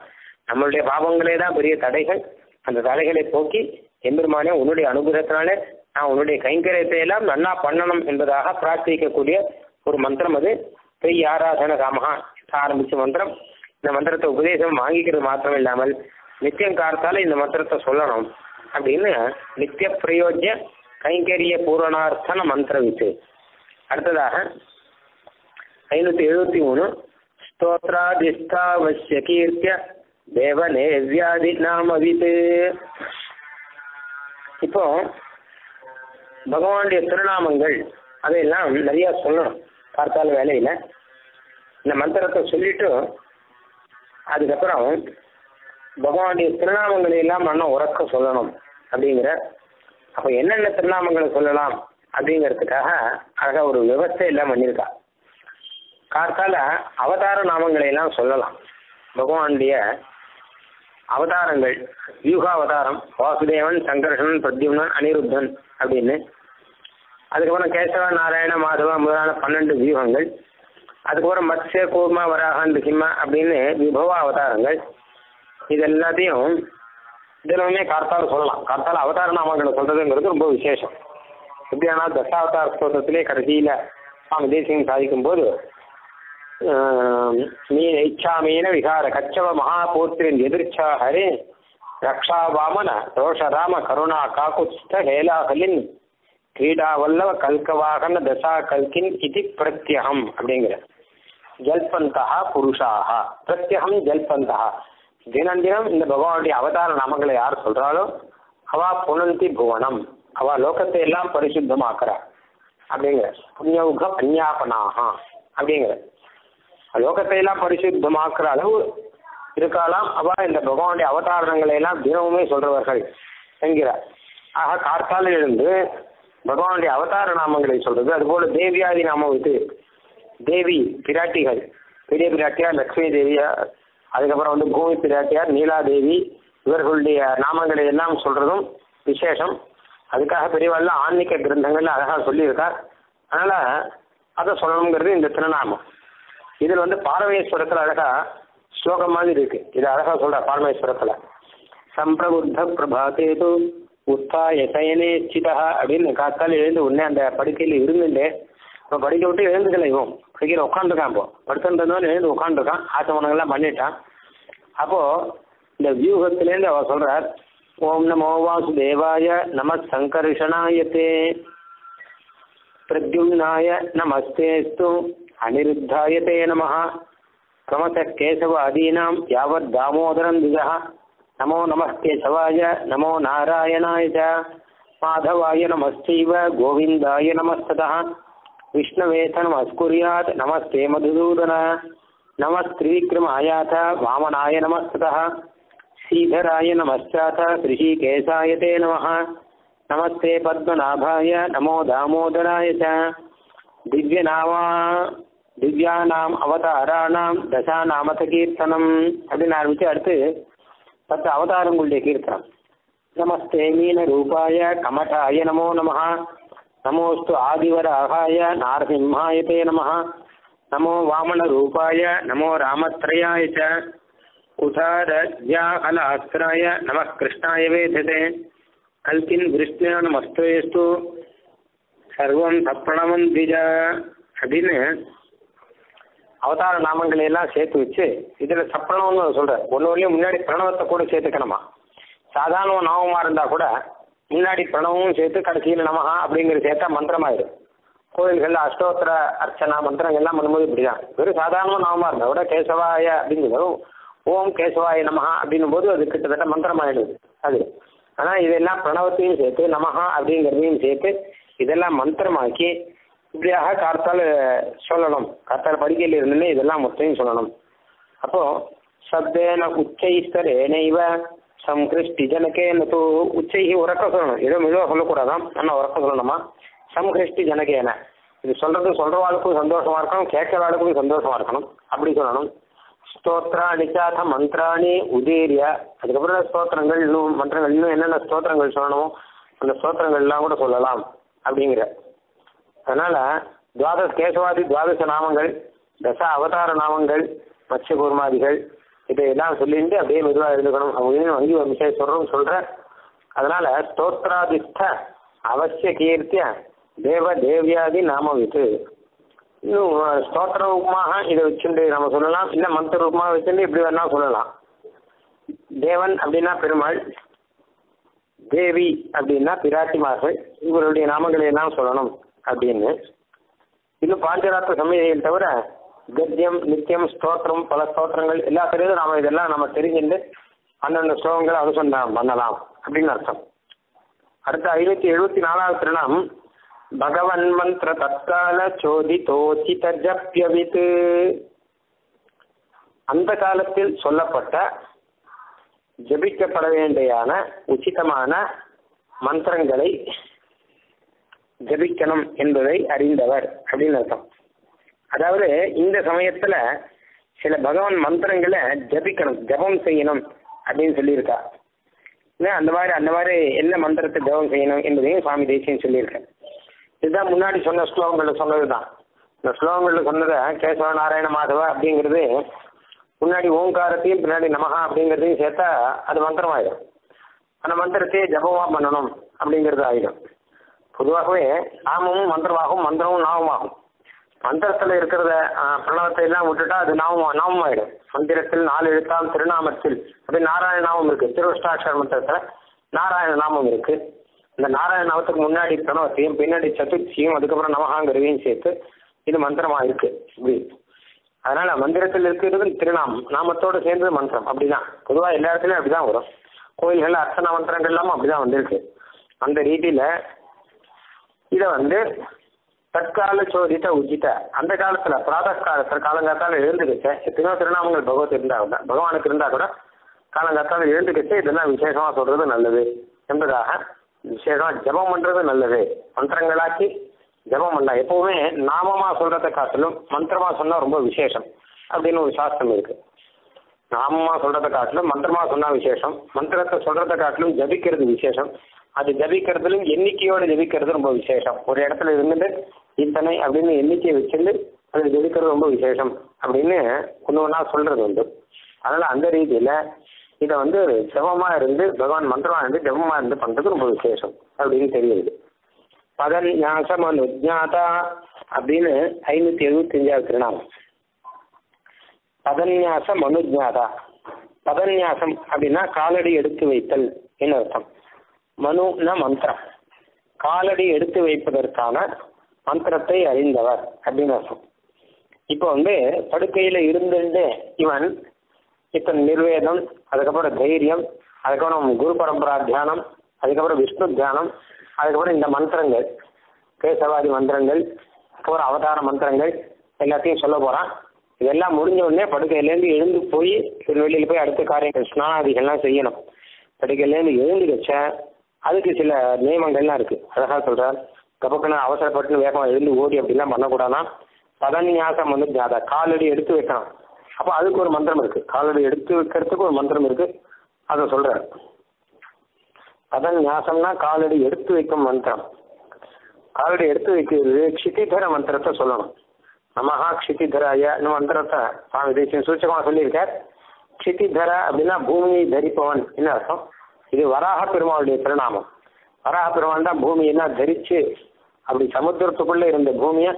நம்மளுடைய பாவங்களே தான் பெரிய தடைகள். அந்த தடைகளை போக்கி எம்பெருமானே உன்னுடைய அனுகிரகத்தினாலே நான் உன்னுடைய கைங்கரியத்தை எல்லாம் நல்லா பண்ணணும் என்பதாக பிரார்த்திக்கக்கூடிய ஒரு மந்திரம் அது. பெய் ஆராதன காமகா ஆரம்பிச்ச மந்திரம். இந்த மந்திரத்தை உபதேசம் வாங்கிக்கிறது மாத்திரம் இல்லாமல் நித்தியம் காத்தால இந்த மந்திரத்தை சொல்லணும் அப்படின்னு நித்திய பிரயோஜ்ய கைங்கரிய பூரணார்த்தன மந்திரம் வித்து அடுத்ததாக ஐநூத்தி எழுபத்தி மூணு ஸ்தோத்ராதிஷ்டாவசிய கீர்த்திய தேவனே வியாதி இப்போ பகவானுடைய திருநாமங்கள் அதையெல்லாம் நிறைய சொல்லணும். பார்த்தாலும் வேலையில இந்த மந்திரத்தை சொல்லிட்டு அதுக்கப்புறம் பகவானுடைய திருநாமங்களை எல்லாம் மன உறக்க சொல்லணும் அப்படிங்கிற அப்போ என்னென்ன திருநாமங்களை சொல்லலாம் அப்படிங்கிறதுக்காக அழகா ஒரு விவசாயம் எல்லாம் பண்ணியிருக்கா. கார்த்தால அவதார நாமங்களை எல்லாம் சொல்லலாம். பகவானுடைய அவதாரங்கள் வியூகாவதாரம் வாசுதேவன் சங்கர்ஷன் பிரத்யும்னன் அனிருத்தன் அப்படின்னு. அதுக்கப்புறம் கேசவ நாராயண மாதவ முதலான பன்னெண்டு வியூகங்கள். அதுக்கப்புறம் மத்ய கூர்மா வராகன் சிம்ம அப்படின்னு விபவ அவதாரங்கள் இது எல்லாத்தையும் இதெல்லாமே கார்த்தால் சொல்லலாம். கார்த்தால அவதார நாமங்களை சொல்றதுங்கிறது ரொம்ப விசேஷம். எப்படியானா தசாவதார ஸ்தோத்திரத்திலே கடைசியில் சுவாமி தேசியம் சாதிக்கும் போது இச்சாமீன விகார கச்சவ மகாபூத்திரின் எதிர்ச்சா ஹரே ரக்ஷா வாமன ரோஷராம கருணா காக்குஸ்த ஹேலாகலின் கிரீடா வல்லவ கல்கவாகன தசா கல்கின் இது பிரத்யகம் அப்படிங்கிற. ஜல்பந்தா புருஷாக பிரத்யகம் ஜல்பந்தா தினம் தினம் இந்த பகவானுடைய அவதார நாமங்களை யார் சொல்றாளோ அவா புனந்தி புவனம். அவா லோகத்தை எல்லாம் பரிசுத்தமாக்குறா. அப்படிங்கிற. புண்ணியவுக பன்யாபனாக அப்படிங்கிற. லோகத்தை எல்லாம் பரிசுத்தமாக்குற அளவு இருக்கலாம். அவ இந்த பகவானுடைய அவதாரணங்களை எல்லாம் தினமுமே சொல்றவர்கள் என்கிறார். ஆக கார்த்தால இருந்து பகவானுடைய அவதார நாமங்களை சொல்றது. அதுபோல தேவியாதி நாமம் இது. தேவி பிராட்டிகள். பெரிய பிராட்டியார் லக்ஷ்மி தேவியார் அதுக்கப்புறம் வந்து பூமி பிராட்டியார் நீலாதேவி இவர்களுடைய நாமங்களை எல்லாம் சொல்றதும் விசேஷம். அதுக்காக பெரியவாள்ல ஆன்மீக கிரந்தங்கள்ல அழகா சொல்லியிருக்கார். அதனால அதை சொல்லணுங்கிறது இந்த திருநாமம். இதில் வந்து பாரமேஸ்வரத்தில் அழகா ஸ்லோகம் மாதிரி இருக்கு. இது அழகா சொல்ற பாரமேஸ்வரத்தில். சம்பிரபுத்த பிரபாத்தேது உத்தாய சயனே சிதா அப்படின்னு காத்தால எழுந்து உடனே அந்த படுக்கையில் இருந்துட்டு இப்போ படிக்க விட்டு எழுந்துக்கல இவன். படுக்கையில் உட்காந்துருக்கான் இப்போ. படுத்துன்றதுனால எழுந்து உட்காந்துருக்கான் ஆச்சமனங்கள்லாம் பண்ணிட்டான். அப்போ இந்த வியூகத்திலேருந்து அவ சொல்றார் ஓம் நமோ வாசுதேவாய நம சங்கர்ஷணாயத்தே பிரத்யும்னாய நமஸ்தேஸ்து अनिरुद्धाय ते नमः। क्रमतः केशवादीनां यावद्दामोदरं द्विजः। नमो नमः केशवाय नमो नारायणाय च। माधवाय नमश्चैव गोविन्दाय नमस्ततः। विष्णवेथनमस्कुर्यात् नमस्ते मधुसूदन। नमस्त्रिविक्रमायाथ वामनाय नमस्ततः। श्रीधराय श्रीधरायनमश्चाथ ऋषिकेशाय ते नमः। नमस्ते पद्मनाभाय नमो दामोदराय च। దివ్యనామా திவ்யானாம் அவதாரானாம் தசாநாமத கீர்த்தனம் அப்படின்னு ஆரம்பித்து அடுத்து பத்து அவதாரங்களுடைய கீர்த்தனம் நமஸ்தே மீன ரூபாய கமட்டாய நமோ நம நமோஸ்து ஆதிவராகாய நாரசிம்ஹாய தே நம நமோ வாமன ரூபாய நமோ ராமத்ரயாய ச குஷாரஜாஹலாஸ்திராய நம கிருஷ்ணாய வேததே கல்கின் விருஷ்ணா நமஸ்தேஸ்து சர்வம் சப்ரணமம் திஜா அப்படின்னு அவதார நாமங்களை எல்லாம் சேர்த்து வச்சு இதுல சப்பணம்னு சொல்ற ஒன்று ஒன்றுலையும் முன்னாடி பிரணவத்தை கூட சேர்த்துக்கணுமா? சாதாரண நாமமா இருந்தா கூட முன்னாடி பிரணவமும் சேர்த்து கடைசியில் நமஹா அப்படிங்கிறது சேர்த்தா மந்திரமாயிடும் கோயில்கள்ல அஷ்டோத்திர அர்ச்சனா மந்திரங்கள்லாம் பண்ணும்போது இப்படிதான். வெறும் சாதாரண நாமமா இருந்தா கூட கேசவாய அப்படிங்கிறது ஓம் கேசவாய நமஹா அப்படின்னும் போது அது கிட்டத்தட்ட மந்திரமாயிடுது. அது. ஆனால் இதெல்லாம் பிரணவத்தையும் சேர்த்து நமஹா அப்படிங்கிறதையும் சேர்த்து இதெல்லாம் மந்திரமாக்கி இப்படியாக கார்த்தால் சொல்லணும். கார்த்தால் படிக்கையில் இருந்துன்னு இதெல்லாம் மொத்தம் சொல்லணும். அப்போ சப்தேன உச்சைஸ்தரேனைவ சம்கிருஷ்டி ஜனகேன தூ உச்சைகி உறக்க சொல்லணும். ஏதோ மெதுவாக சொல்லக்கூடாதான். ஆனால் உறக்க சொல்லணுமா? சம்கிருஷ்டி ஜனகேன. இது சொல்றது சொல்றவாளுக்கும் சந்தோஷமா இருக்கணும். கேட்கறவாளுக்கும் சந்தோஷமா இருக்கணும். அப்படி சொல்லணும். ஸ்தோத்ராணி சாத மந்திராணி உதீரிய. அதுக்கப்புறம் ஸ்தோத்திரங்கள் இன்னும் மந்திரங்கள் இன்னும் என்னென்ன ஸ்தோத்திரங்கள் சொல்லணுமோ அந்த ஸ்தோத்திரங்கள்லாம் கூட சொல்லலாம். அப்படிங்கிற. அதனால துவாதச கேசவாதி துவாதச நாமங்கள் தச அவதார நாமங்கள் மத்ய கூர்மாதிகள் இதையெல்லாம் சொல்லிட்டு அப்படியே மெதுவாக இருந்துக்கணும் அப்படின்னு வங்கி ஒரு விஷயம் சொல்றோம் சொல்ற அதனால ஸ்தோத்ராதிஷ்ட அவசிய கீர்த்திய தேவ தேவியாதி நாமம் இது இன்னும் ஸ்தோத்திர ரூபமாக இதை வச்சுட்டு நம்ம சொல்லலாம். இல்லை மந்திர ரூபமாக வச்சுட்டு இப்படி வேணா சொல்லலாம். தேவன் அப்படின்னா பெருமாள். தேவி அப்படின்னா பிராட்டிமார்கள் இவருடைய நாமங்களை எல்லாம் சொல்லணும் அப்படின்னு. இன்னும் பாஞ்சராத்திர சமயங்கள் தவிர கத்தியம் நித்தியம் ஸ்தோத்திரம் பல ஸ்தோத்திரங்கள் எல்லாத்திலையும் நாம இதெல்லாம் நம்ம தெரிஞ்சுட்டு அந்தந்த ஸ்லோகங்களை அனுசந்தானம் பண்ணலாம் அப்படின்னு அர்த்தம். அடுத்த ஐநூத்தி எழுபத்தி நாலாவது திருநாம் பகவன் மந்திர தற்கால சோதிதோசித ஜப்யவித் அந்த காலத்தில் சொல்லப்பட்ட ஜபிக்கப்பட வேண்டியான உச்சிதமான மந்திரங்களை ஜபிக்கணும் என்பதை அறிந்தவர் அப்படின்னு அர்த்தம். அதாவது இந்த சமயத்துல சில பகவான் மந்திரங்களை ஜபிக்கணும் ஜபம் செய்யணும் அப்படின்னு சொல்லியிருக்கா. அந்த மாதிரி அந்த மாதிரி என்ன மந்திரத்தை ஜபம் செய்யணும் என்பதையும் சுவாமி தேசியம் சொல்லியிருக்கேன் இதுதான் முன்னாடி சொன்ன ஸ்லோகங்கள்ல சொன்னது தான் இந்த ஸ்லோகங்கள்ல சொன்னதை கேசவ நாராயண மாதவ அப்படிங்கிறது முன்னாடி ஓங்காரத்தையும் பின்னாடி நமகா அப்படிங்கிறதையும் சேர்த்தா அது மந்திரம் ஆயிடும் அந்த மந்திரத்தையே ஜபமா பண்ணணும் அப்படிங்கிறது ஆயிடும் பொதுவாகவே நாமமும் மந்திரமாகும் மந்திரமும் நாமமாகும். மந்திரத்தில் இருக்கிறத பிரணவத்தை எல்லாம் விட்டுட்டா அது நாமம் நாமமாயிடும் மந்திரத்தில் நாலு எழுத்தாம் திருநாமத்தில் அப்படி நாராயண நாமம் இருக்கு. திருவஷ்டாட்சர மந்திரத்துல நாராயண நாமம் இருக்கு. இந்த நாராயண நாமத்துக்கு முன்னாடி பிரணவத்தையும் பின்னாடி சதுர்த்தியும் அதுக்கப்புறம் நமகாங்கிறதையும் சேர்த்து இது மந்திரமா இருக்கு. இப்படி அதனால மந்திரத்தில் இருக்கிறது திருநாமம் நாமத்தோடு சேர்ந்தது மந்திரம். அப்படிதான். பொதுவா எல்லா இடத்துலயும் அப்படிதான் வரும். கோயில்கள் அர்ச்சனா மந்திரங்கள் எல்லாமும் அப்படிதான் வந்திருக்கு. அந்த ரீதியில இதை வந்து தற்கால சோதித்த உச்சித்த அந்த காலத்துல பிராத காலத்துல காலங்காத்தால எழுந்துக்கிச்ச எத்தனையோ திருநாமங்கள் பகவத் இருந்தா கூட பகவானுக்கு இருந்தா கூட காலங்காத்தால எழுந்துக்கிச்சு இதெல்லாம் விசேஷமா சொல்றது நல்லது என்பதாக விசேஷமா ஜபம் பண்றது நல்லது. மந்திரங்களாக்கி ஜபம் பண்ணலாம் எப்பவுமே நாமமா சொல்றதை காட்டிலும் மந்திரமா சொன்னா ரொம்ப விசேஷம் அப்படின்னு ஒரு சாஸ்திரம் இருக்கு. நாமமா சொல்றதை காட்டிலும் மந்திரமா சொன்னா விசேஷம். மந்திரத்தை சொல்றதை காட்டிலும் ஜபிக்கிறது விசேஷம். அது ஜபிக்கிறதுலும் எண்ணிக்கையோடு ஜபிக்கிறது ரொம்ப விசேஷம். ஒரு இடத்துல இருந்துட்டு இத்தனை அப்படின்னு எண்ணிக்கையை வச்சிருந்து அது ஜபிக்கிறது ரொம்ப விசேஷம் அப்படின்னு ஒன்று ஒன்றா சொல்றது உண்டு. அதனால அந்த ரீதியில இதை வந்து ஜபமா இருந்து பகவான் மந்திரமா இருந்து ஜபமா இருந்து பண்றது ரொம்ப விசேஷம் அப்படின்னு தெரியுது பதன் ஞாசம் அனுஜாதா அப்படின்னு ஐநூத்தி எழுபத்தி அஞ்சாவது திருநாமம். பதன்யாசம் அனுஜாதா பதன்யாசம் அப்படின்னா காலடி எடுத்து வைத்தல் என்ன அர்த்தம். மனுனா மந்திரம். காலடி எடுத்து வைப்பதற்கான மந்திரத்தை அறிந்தவர் அப்படின்னு அர்த்தம். இப்போ வந்து படுக்கையில இருந்துட்டு இவன் இத்தன் நிர்வேதம் அதுக்கப்புறம் தைரியம் அதுக்கப்புறம் குரு பரம்பரா தியானம் அதுக்கப்புறம் விஷ்ணு தியானம் அதுக்கப்புறம் இந்த மந்திரங்கள் கேசவாதி மந்திரங்கள் போற அவதார மந்திரங்கள் எல்லாத்தையும் சொல்ல போறான். இதெல்லாம் முடிஞ்ச உடனே படுக்கையிலேருந்து எழுந்து போய் திருவெளியில் போய் அடுத்த காரியங்கள் ஸ்நானாதிகள்லாம் செய்யணும். படுக்கையிலேருந்து எழுந்து வச்ச அதுக்கு சில நியமங்கள்லாம் இருக்கு. அழகா சொல்றார். கபக்கன அவசரப்பட்டு வேகமாக எழுந்து ஓடி அப்படிலாம் பண்ணக்கூடாதான் பதன்யாசம் வந்து ஜாதா காலடி எடுத்து வைக்கணும். அப்போ அதுக்கு ஒரு மந்திரம் இருக்கு. காலடி எடுத்து வைக்கிறதுக்கு ஒரு மந்திரம் இருக்கு. அதை சொல்றாரு. அதன் ஞாசம்னா காலடி எடுத்து வைக்கும் மந்திரம். காலடி எடுத்து வைக்கிறது க்ஷிதிதர மந்திரத்தை சொல்லணும். நமஹா க்ஷிதிதராய மந்திரத்தை சுவாமி தேசியம் சூச்சகமாக சொல்லியிருக்கார். க்ஷிதிதர அப்படின்னா பூமியை தரிப்பவன் என்ன அர்த்தம்? இது வராக பெருமாளுடைய திருநாமம். வராக பெருமான் தான் பூமியெல்லாம் தரிச்சு அப்படி சமுத்திரத்துக்குள்ள இருந்த பூமியை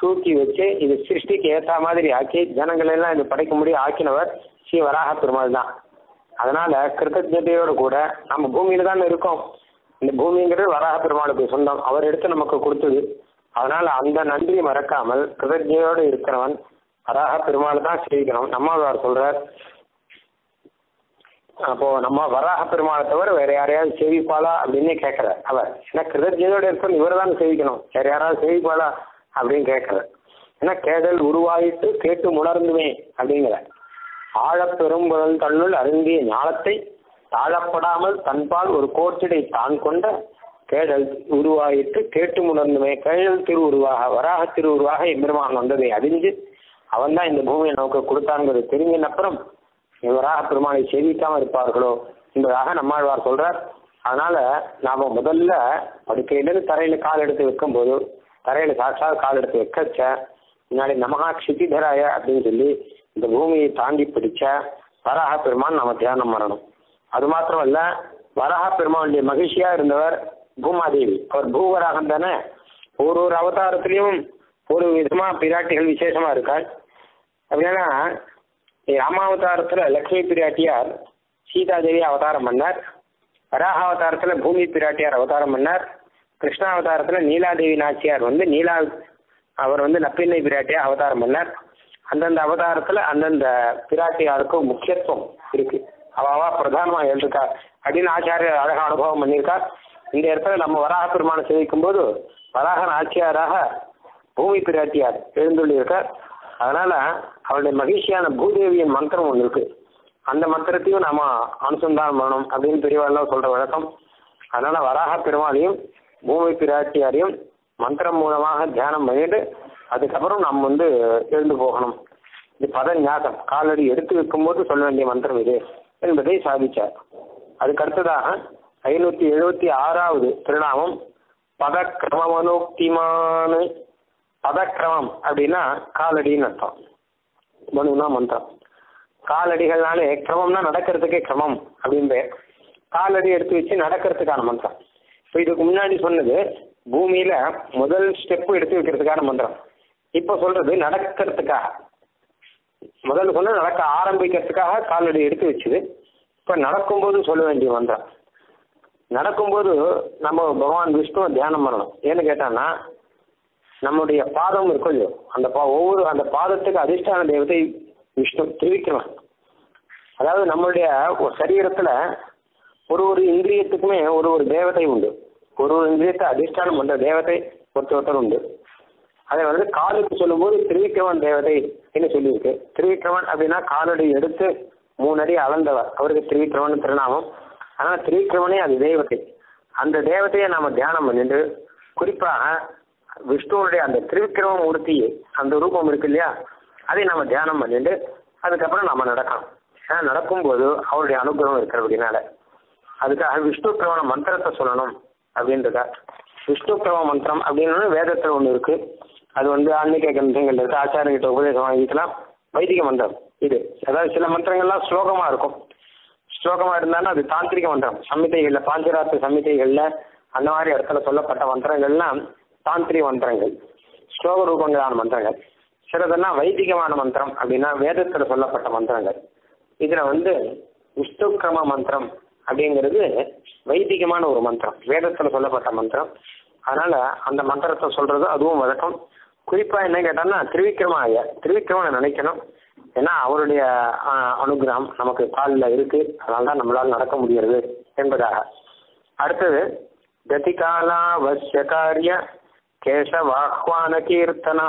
தூக்கி வச்சு இது சிருஷ்டிக்கு ஏற்ற மாதிரி ஆக்கி ஜனங்களெல்லாம் இது படைக்க முடியும் ஆக்கினவர் ஸ்ரீ வராக பெருமாள் தான். அதனால கிருத்தஜதையோட கூட நம்ம பூமியில தான் இருக்கோம். இந்த பூமிங்கிறது வராக பெருமாளுக்கு சொந்தம். அவர் எடுத்து நமக்கு கொடுத்தது. அதனால அந்த நன்றி மறக்காமல் கிருதஜையோடு இருக்கிறவன் வராக பெருமாள் தான் சேவிக்கணும் நம்மாழ்வார் சொல்றார் அப்போ நம்ம வராக பெருமாளை தவிர வேற யாரையாவது சேவிப்பாளா அப்படின்னு கேட்கிறார். அவர் ஏன்னா கிருதஜையோடு இருக்கணும் இவர் தான் சேவிக்கணும். வேற யாராவது சேவிப்பாளா அப்படின்னு கேட்கிறார். ஏன்னா கேதல் உருவாயிட்டு கேட்டு உணர்ந்துமே அப்படிங்கிற ஆழப்பெரும்புதல் தன்னுள் அருந்திய ஞானத்தை தாழப்படாமல் தன்பால் ஒரு கோட்டிடை தான் கொண்ட கேடல் உருவாயிட்டு கேட்டு உணர்ந்துமே கேழல் திரு உருவாக வராக திரு உருவாக எம்பெருமான் வந்ததை அறிஞ்சு அவன் தான் இந்த பூமியை நமக்கு கொடுத்தாங்கிறது தெரிஞ்சின் அப்புறம் வராக பெருமானை சேவிக்காம இருப்பார்களோ என்பதாக நம்மாழ்வார் சொல்றார். அதனால நாம முதல்ல படுக்கையிலிருந்து தரையில கால் எடுத்து வைக்கும் போது தரையில சாட்சாத் கால் எடுத்து வைக்கச்ச முன்னாடி நமகா க்ஷிதிதராய அப்படின்னு சொல்லி இந்த பூமியை தாண்டி பிடிச்ச வராக பெருமான் நம்ம தியானம் பண்ணணும். அது மாத்திரம் இல்ல வராக பெருமானுடைய மகிழ்ச்சியா இருந்தவர் பூமாதேவி. அவர் பூவராகம் தானே? ஒரு ஒரு அவதாரத்திலையும் ஒரு விதமா பிராட்டிகள் விசேஷமா இருக்காள் அப்படின்னா ராமாவதாரத்துல லக்ஷ்மி பிராட்டியார் சீதாதேவி அவதாரம் பண்ணார். வராக அவதாரத்துல பூமி பிராட்டியார் அவதாரம் பண்ணார். கிருஷ்ணாவதாரத்துல நீலாதேவி நாச்சியார் வந்து நீலா அவர் வந்து நப்பிள்ளை பிராட்டியார் அவதாரம் பண்ணார். அந்தந்த அவதாரத்துல அந்தந்த பிராட்டியாருக்கும் முக்கியத்துவம் இருக்கு. அவாவா பிரதானமா எழுதிருக்கா. அப்படின்னு ஆச்சாரியர் அழகா அனுபவம் பண்ணியிருக்கா. இந்த இடத்துல நம்ம வராக பெருமானை சேவிக்கும் போது வராகன் நாச்சியாராக பூமி பிராட்டியார் எழுந்துள்ளிருக்கார் அதனால அவருடைய மகிழ்ச்சியான பூதேவியின் மந்திரம் ஒன்று இருக்கு. அந்த மந்திரத்தையும் நாம அனுசந்தானம் பண்ணணும் அப்படின்னு பெரியவாள்லாம் சொல்ற வழக்கம். அதனால வராக பெருமாளையும் பூமி பிராட்டியாரையும் மந்திரம் மூலமாக தியானம் பண்ணிட்டு அதுக்கப்புறம் நம்ம வந்து எழுந்து போகணும். இது பத ஞாசம் காலடி எடுத்து வைக்கும்போது சொல்ல வேண்டிய மந்திரம் இது என்பதை சாதிச்சார். அதுக்கடுத்ததாக ஐநூத்தி எழுபத்தி ஆறாவது திருநாமம் பதக்கிரமனோக்திமான பதக்கிரமம் அப்படின்னா காலடின்னு அர்த்தம். மனுனா மந்திரம். காலடிகள்னாலே கிரமம்னா நடக்கிறதுக்கே கிரமம் அப்படின்னு பேர் காலடி எடுத்து வச்சு நடக்கிறதுக்கான மந்திரம். இப்போ இதுக்கு முன்னாடி சொன்னது பூமியில முதல் ஸ்டெப்பு எடுத்து வைக்கிறதுக்கான மந்திரம். இப்போ சொல்றது நடக்கிறதுக்காக. முதல்ல சொன்ன நடக்க ஆரம்பிக்கிறதுக்காக காலடி எடுத்து வச்சுது. இப்போ நடக்கும்போது சொல்ல வேண்டிய மந்திரம் நடக்கும்போது நம்ம பகவான் விஷ்ணுவை தியானம் பண்ணணும். ஏன்னு கேட்டான்னா நம்முடைய பாதம் இருக்கும் இல்லையோ? அந்த பா ஒவ்வொரு அந்த பாதத்துக்கு அதிர்ஷ்டான தெய்வத்தை விஷ்ணு திருவிக்கிரமன். அதாவது நம்மளுடைய ஒரு சரீரத்துல ஒரு ஒரு இந்திரியத்துக்குமே ஒரு ஒரு தேவதை உண்டு. ஒரு ஒரு இந்திரியத்தை அதிர்ஷ்டானம் பண்ற தேவதை ஒருத்தர் ஒருத்தர் உண்டு. அதை வந்து காலுக்கு சொல்லும்போது திருவிக்கிரமன் தேவதை என்று சொல்லியிருக்கு. திருவிக்கிரமன் அப்படின்னா காலடி எடுத்து மூணு அடி அளந்தவர். அவருக்கு திருவிக்கிரமன் திருநாமம். ஆனால் திருவிக்கிரமனே அது தேவதை. அந்த தேவதையை நாம தியானம் பண்ணிட்டு குறிப்பாக விஷ்ணுவனுடைய அந்த திருவிக்கிரம மூர்த்தி அந்த ரூபம் இருக்கு இல்லையா? அதை நம்ம தியானம் பண்ணிட்டு அதுக்கப்புறம் நம்ம நடக்கணும் ஏன்னா நடக்கும்போது அவருடைய அனுகிரகம் இருக்கிறபடினால. அதுக்காக விஷ்ணு பிரவண மந்திரத்தை சொல்லணும் அப்படின்றதா. விஷ்ணு பிரவ மந்திரம் அப்படின்னு வேதத்தில் ஒன்று இருக்கு. அது வந்து ஆன்மீக கிரந்தங்கள் ஆச்சாரங்கிட்ட உபதேசம் வாங்கிக்கலாம் வைதிக மந்திரம். இது. அதாவது சில மந்திரங்கள்லாம் ஸ்லோகமா இருக்கும். ஸ்லோகமா இருந்தாலும் அது தாந்திரிக மந்திரம். சம்மிதைகள்ல பாஞ்சராத்து சம்மிதைகள்ல அந்த மாதிரி இடத்துல சொல்லப்பட்ட மந்திரங்கள்லாம் தாந்திரிக மந்திரங்கள். ஸ்லோக ரூபங்களான மந்திரங்கள். சிலதெல்லாம் வைதிகமான மந்திரம் அப்படின்னா வேதத்துல சொல்லப்பட்ட மந்திரங்கள். இதுல வந்து விஷ்ணு கிரம மந்திரம் அப்படிங்கிறது வைதிகமான ஒரு மந்திரம். வேதத்துல சொல்லப்பட்ட மந்திரம். அதனால அந்த மந்திரத்தை சொல்றது அதுவும் வழக்கம். குறிப்பா என்ன கேட்டான்னா திருவிக்ரமா ஐயா திருவிக்ரமா நினைக்கணும். ஏன்னா அவருடைய அனுகிரகம் நமக்கு காலில் இருக்கு. அதனால்தான் நம்மளால் நடக்க முடிகிறது என்பதாக. அடுத்தது கதிகாலாவசிய காரிய கேசவாஹ்வான கீர்த்தனா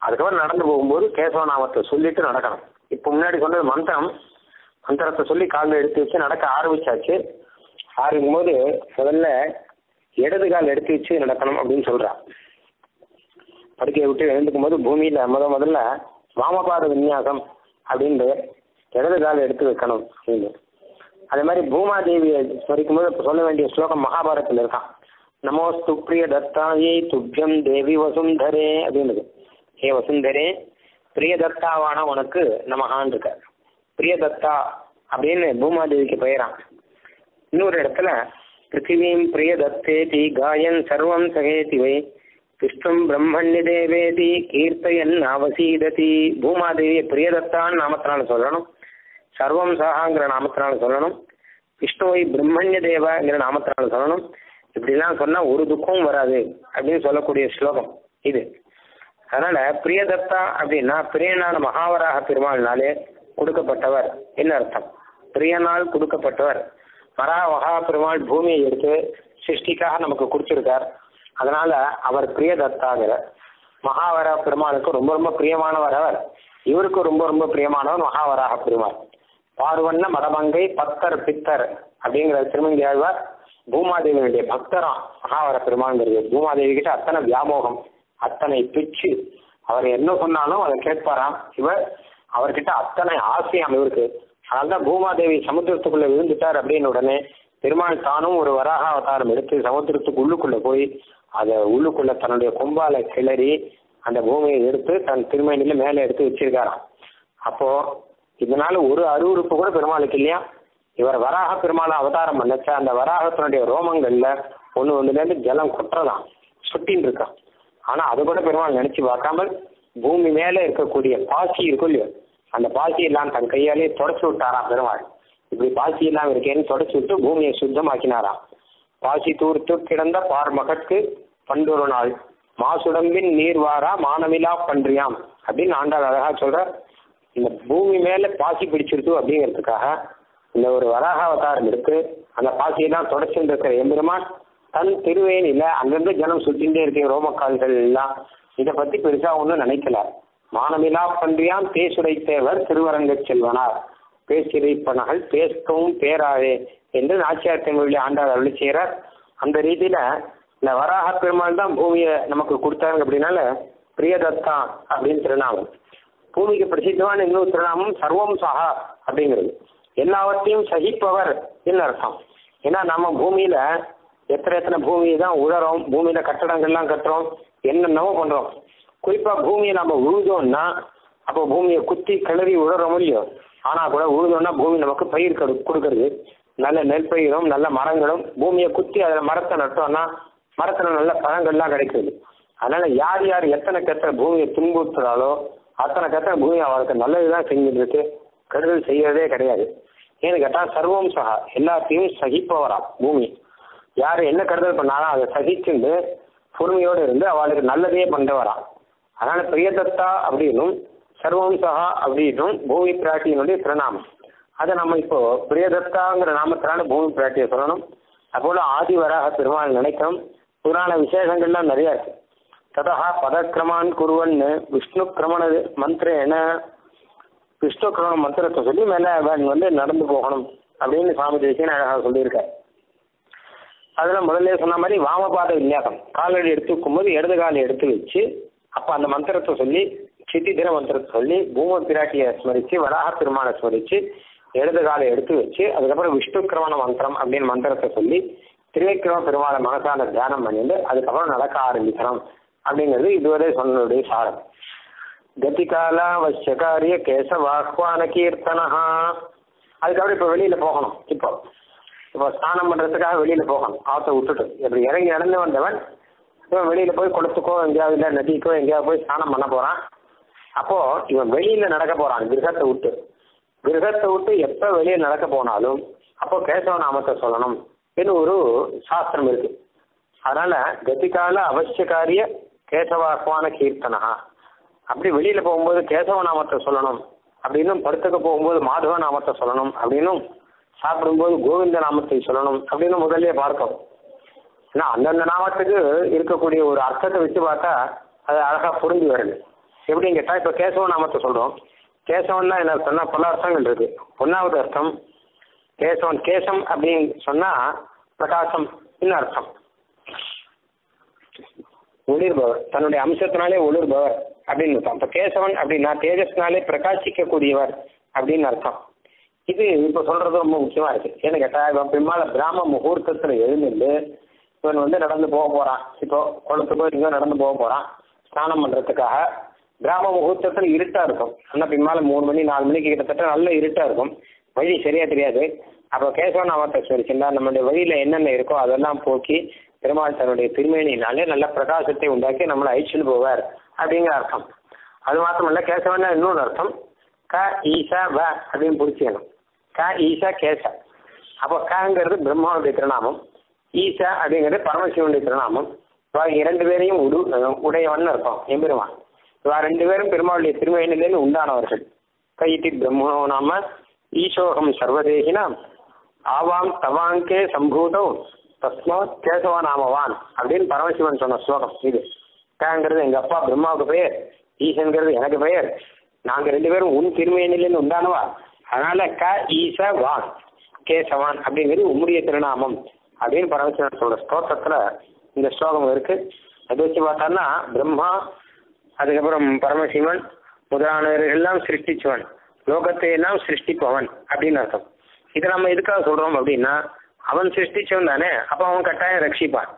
அதுக்கப்புறம் நடந்து போகும்போது கேசவ நாமத்தை சொல்லிட்டு நடக்கணும். இப்போ முன்னாடி சொன்னது மந்திரம். மந்திரத்தை சொல்லி காலில் எடுத்து வச்சு நடக்க ஆரம்பிச்சாச்சு. ஆரம்பிக்கும் போது முதல்ல இடது கால் எடுத்து வச்சு நடக்கணும் அப்படின்னு சொல்றான். படுக்கையை விட்டு எழுந்துக்கும் போது பூமியில முத முதல்ல வாமபாத விநியாசம் அப்படின்னு இடது கால் எடுத்து வைக்கணும் அப்படின்னு. அதே மாதிரி பூமாதேவியை ஸ்மரிக்கும் போது சொல்ல வேண்டிய ஸ்லோகம் மகாபாரத்தில் இருக்கான் நமோஸ்து பிரிய தத்தாயை துப்யம் தேவி வசுந்தரே அப்படின்னு ஹே வசுந்தரே பிரிய தத்தாவான உனக்கு நமகான் இருக்க. பிரிய தத்தா அப்படின்னு பூமாதேவிக்கு பெயரான் இன்னொரு இடத்துல பிருத்திவீம் பிரிய தத்தேதி காயன் சர்வம் சகேதி வை விஷ்ணும் பிரம்மண்ய தேவேதி கீர்த்தயன் அவசீததி பூமாதேவியை பிரியதத்தான்னு நாமத்தினால சொல்லணும். சர்வம் சகாங்கிற நாமத்தினால சொல்லணும். விஷ்ணுவை பிரம்மண்ய தேவாங்கிற நாமத்தினால சொல்லணும். இப்படிலாம் சொன்னா ஒரு துக்கமும் வராது அப்படின்னு சொல்லக்கூடிய ஸ்லோகம் இது. அதனால பிரியதத்தா அப்படின்னா பிரியனான மகாவராக பெருமாள்னாலே கொடுக்கப்பட்டவர். என்ன அர்த்தம்? பிரியனால் கொடுக்கப்பட்டவர். மரா மகா பெருமாள் பூமியை எடுத்து சிருஷ்டிக்காக நமக்கு கொடுத்திருக்கார். அதனால அவர் பிரியதத்தாகிற மகாவர பெருமாளுக்கு ரொம்ப ரொம்ப பிரியமானவர் அவர். இவருக்கு ரொம்ப ரொம்ப பிரியமானவர் மகாவராக பெருமாள். பார்வண்ண மதமங்கை பத்தர் பித்தர் அப்படிங்கிற திருமங்கி ஆழ்வார் பூமாதேவியினுடைய பக்தரா மகாவர பெருமாள்ங்கிறது பூமாதேவி கிட்ட அத்தனை வியாமோகம் அத்தனை பிச்சு அவர் என்ன சொன்னாலும் அதை கேட்பாராம். இவர் அவர்கிட்ட அத்தனை ஆசையாம் இவருக்கு. அதனால்தான் பூமாதேவி சமுத்திரத்துக்குள்ள விழுந்துட்டார் அப்படின்னு உடனே பெருமாள் தானும் ஒரு வராக அவதாரம் எடுத்து சமுத்திரத்துக்கு உள்ளுக்குள்ள போய் அதை உள்ளுக்குள்ள தன்னுடைய கொம்பால கிளறி அந்த பூமியை எடுத்து தன் திருமணியில மேலே எடுத்து வச்சிருக்காராம். அப்போ இதனால ஒரு அருவருப்பு கூட பெருமாளுக்கு இல்லையா? இவர் வராக பெருமாளை அவதாரம் பண்ணச்சா அந்த வராகத்தினுடைய ரோமங்கள்ல ஒண்ணு ஒண்ணுல ஜலம் கொட்டுறதான் சுட்டின்னு இருக்கான் ஆனா அது கூட பெருமாள் நினைச்சு பார்க்காமல் பூமி மேலே இருக்கக்கூடிய பாசி இருக்கும் இல்லையோ? அந்த பாசி எல்லாம் தன் கையாலே தொடச்சு விட்டாராம் பெருமாள். இப்படி பாசி எல்லாம் இருக்கேன்னு தொடச்சு விட்டு பூமியை சுத்தமாக்கினாராம். பாசி தூர்த்து கிடந்த பார் மகற்கு பண்டொரு நாள் மாசுடம்பின் நீர் வாரா மானமிலா பன்றியாம். அப்படின்னு ஆண்டாள் அழகா சொல்ற இந்த பூமி மேல பாசி பிடிச்சிருக்கு அப்படிங்கிறதுக்காக இந்த ஒரு வராக அவதாரம் இருக்கு. அந்த பாசியெல்லாம் தொடச்சுட்டு இருக்கிற எம்பெருமான் தன் திருவேணியில அங்கிருந்து ஜனம் சுத்திட்டே இருக்க ரோமக்கால்கள் எல்லாம். இதை பத்தி பெருசா ஒன்றும் நினைக்கல. மானமிலா பன்றியாம் பேசுடைத்தேவர் திருவரங்க செல்வனார். பேசிடைப்பனகள் பேசவும் பேராதே என்று நாச்சியார் தமிழில் ஆண்டாள் அருளி செய்கிறார். அந்த ரீதியில இந்த வராக பெருமாள் தான் பூமியை நமக்கு கொடுத்தாங்க அப்படின்னால பிரியதத்தா அப்படின்னு திருநாமம். பூமிக்கு பிரசித்தமான இன்னொரு திருநாமம் சர்வம் சஹா அப்படிங்கிறது. எல்லாவற்றையும் சகிப்பவர் என்ன அர்த்தம். ஏன்னா நம்ம பூமியில எத்தனை எத்தனை பூமியை தான் உழறோம் பூமியில கட்டடங்கள்லாம் கட்டுறோம் என்னென்னவோ பண்றோம். குறிப்பா பூமியை நம்ம உழுதோம்னா அப்போ பூமியை குத்தி கிளறி உழறோம் இல்லையோ ஆனா கூட உழுதோம்னா பூமி நமக்கு பயிர் கொடுக்கறது. நல்ல நெல் பயிரும் நல்ல மரங்களும் பூமியை குத்தி அதில் மரத்தை நட்டோம்னா மரத்துல நல்ல பழங்கள்லாம் கிடைக்குது. அதனால யார் யார் எத்தனை கெத்தனை பூமியை துன்புறுத்துறாலோ அத்தனை கெத்தனை பூமி அவருக்கு நல்லதுதான் செஞ்சுட்டு இருக்கு கெடுதல் செய்யறதே கிடையாது. ஏன்னு கேட்டால் சர்வம் சகா எல்லாத்தையும் சகிப்பவரா பூமி. யார் என்ன கெடுதல் பண்ணாலும் அதை சகிச்சுண்டு பொறுமையோடு இருந்து அவளுக்கு நல்லதே பண்றவராம் அதனால பிரியதத்தா அப்படின்னும் சர்வம்சகா அப்படின்னும் பூமி பிராட்டியினுடைய திருநாமம் அதை நம்ம இப்போ பிரியதத்தாங்கிற நாமத்தினால பூமி பிராட்டியை சொல்லணும். அப்போல ஆதிவராக பெருமாள் நினைக்கணும் புராண விசேஷங்கள்லாம் நிறைய இருக்கு. ததா பதக்கிரமான் குருவன்னு விஷ்ணு கிரமண மந்திரேன விஷ்ணு கிரமண மந்திரத்தை சொல்லி மேலே வந்து நடந்து போகணும் அப்படின்னு சாமி தேசியன் அழகாக சொல்லியிருக்காரு. அதில் முதல்ல சொன்ன மாதிரி வாமபாத விநியாசம் காலடி எடுத்து வைக்கும்போது இடது காலை எடுத்து வச்சு அப்போ அந்த மந்திரத்தை சொல்லி சித்தி தின மந்திரத்தை சொல்லி பூம பிராட்டியை ஸ்மரிச்சு வராக பெருமானை ஸ்மரிச்சு இடது காலை எடுத்து வச்சு அதுக்கப்புறம் விஷ்ணு கிரமண மந்திரம் அப்படின்னு மந்திரத்தை சொல்லி திருவிக்கிரம பெருமாளை மனசால தியானம் பண்ணிட்டு அதுக்கப்புறம் நடக்க ஆரம்பிக்கணும் அப்படிங்கிறது இதுவரை சொன்னதுடைய சாரம். கதிகாலாவசியகாரிய கேசவாஹ்வான கீர்த்தனஹா. அதுக்கப்புறம் இப்போ வெளியில போகணும். இப்போ இப்போ ஸ்நானம் பண்ணுறதுக்காக வெளியில போகணும். ஆற்றை விட்டுட்டு. இப்படி இறங்கி நடந்து வந்தவன் இவன் வெளியில போய் குளத்துக்கோ எங்கேயாவது இல்லை நதிக்கோ எங்கேயாவது போய் ஸ்நானம் பண்ண போறான். அப்போ இவன் வெளியில நடக்க போறான் கிரகத்தை விட்டு. கிரகத்தை விட்டு எப்ப வெளியே நடக்க போனாலும் அப்போ கேசவ நாமத்தை சொல்லணும். என்று ஒரு சாஸ்திரம் இருக்கு. அதனால கதிகால அவசியகாரிய கேசவாஹ்வான கீர்த்தனா. அப்படி வெளியில போகும்போது கேசவ நாமத்தை சொல்லணும். அப்படின்னும் படுத்துக்க போகும்போது மாதவ நாமத்தை சொல்லணும். அப்படின்னும் சாப்பிடும்போது கோவிந்த நாமத்தை சொல்லணும். அப்படின்னு முதல்ல பார்க்கும் ஏன்னா அந்தந்த நாமத்துக்கு இருக்கக்கூடிய ஒரு அர்த்தத்தை வச்சு பார்த்தா அது அழகா புரிஞ்சு வருது. எப்படின்னு கேட்டா இப்ப கேசவ நாமத்தை சொல்றோம். கேசவன்னா என்ன சொன்னா பல அர்த்தங்கள் இருக்கு. ஒன்னாவது அர்த்தம் கேசவன் கேசம் அப்படின்னு சொன்னா பிரகாசம் இன்னும் அர்த்தம்? ஒளிர்பவர் தன்னுடைய அம்சத்தினாலே ஒளிர்பவர் அப்படின்னு அர்த்தம். இப்போ கேசவன் அப்படின்னா தேஜஸ்னாலே பிரகாசிக்கக்கூடியவர் அப்படின்னு அர்த்தம். இது இப்ப சொல்றது ரொம்ப முக்கியமா இருக்கு. ஏன்னு கேட்டா இவன் பின்னால கிராம முகூர்த்தத்துல எழுந்துட்டு இவன் வந்து நடந்து போக போறான். இப்போ குளத்துக்கோ எங்கேயோ நடந்து போக போறான். ஸ்நானம் பண்றதுக்காக கிராம முகூர்த்தத்துல இருட்டா இருக்கும். ஆனா பின்னால மூணு மணி நாலு மணிக்கு கிட்டத்தட்ட நல்ல இருட்டா இருக்கும். வழி சரியா தெரியாது. அப்போ கேசவன் நாமத்தை சொல்லிச்சுன்னா நம்மளுடைய வழியில என்னென்ன இருக்கோ அதெல்லாம் போக்கி பெருமாள் தன்னுடைய திருமேனியினாலே நல்ல பிரகாசத்தை உண்டாக்கி நம்மளை அழிச்சுட்டு போவார் அப்படிங்கிற அர்த்தம். அது மாத்திரமல்ல கேசவன்னா இன்னொன்று அர்த்தம். க ஈசா வ அப்படின்னு பிடிச்சிக்கணும் க ஈசா கேச. அப்போ கங்கிறது பிரம்மாவுடைய திருநாமம். ஈசா அப்படிங்கிறது பரமசிவனுடைய திருநாமம். இரண்டு பேரையும் உடு உடையவன் இருப்பான் எம்பெருமான். இவா ரெண்டு பேரும் பெருமாளுடைய திருமேனிலேருந்து உண்டானவர்கள். கைட்டி பிரம்மோ நாம ஈசோகம் சர்வதேகினாம் ஆவாம் தவாங்கே சம்பூதோ தஸ்மாத் கேசவா நாமவான் அப்படின்னு பரமசிவன் சொன்ன ஸ்லோகம் இது. கேங்கிறது எங்க அப்பா பிரம்மாவுக்கு பெயர் ஈசன்கிறது எனக்கு பெயர். நாங்க ரெண்டு பேரும் உன் திருமேனிலேருந்து உண்டானவா? அதனால க ஈச வான் கேசவான் அப்படிங்கிறது உம்முடைய திருநாமம் அப்படின்னு பரமசிவன் சொல்ற ஸ்தோத்திரத்துல இந்த ஸ்லோகம் இருக்கு. அது வச்சு பார்த்தோம்னா பிரம்மா அதுக்கப்புறம் பரமசிவன் முதலானவர்கள் எல்லாம் சிருஷ்டிச்சவன் லோகத்தை எல்லாம் சிருஷ்டிப்பவன் அப்படின்னு அர்த்தம். இதை நம்ம எதுக்காக சொல்றோம் அப்படின்னா அவன் சிருஷ்டிச்சவன் தானே அப்ப அவன் கட்டாயம் ரட்சிப்பான்.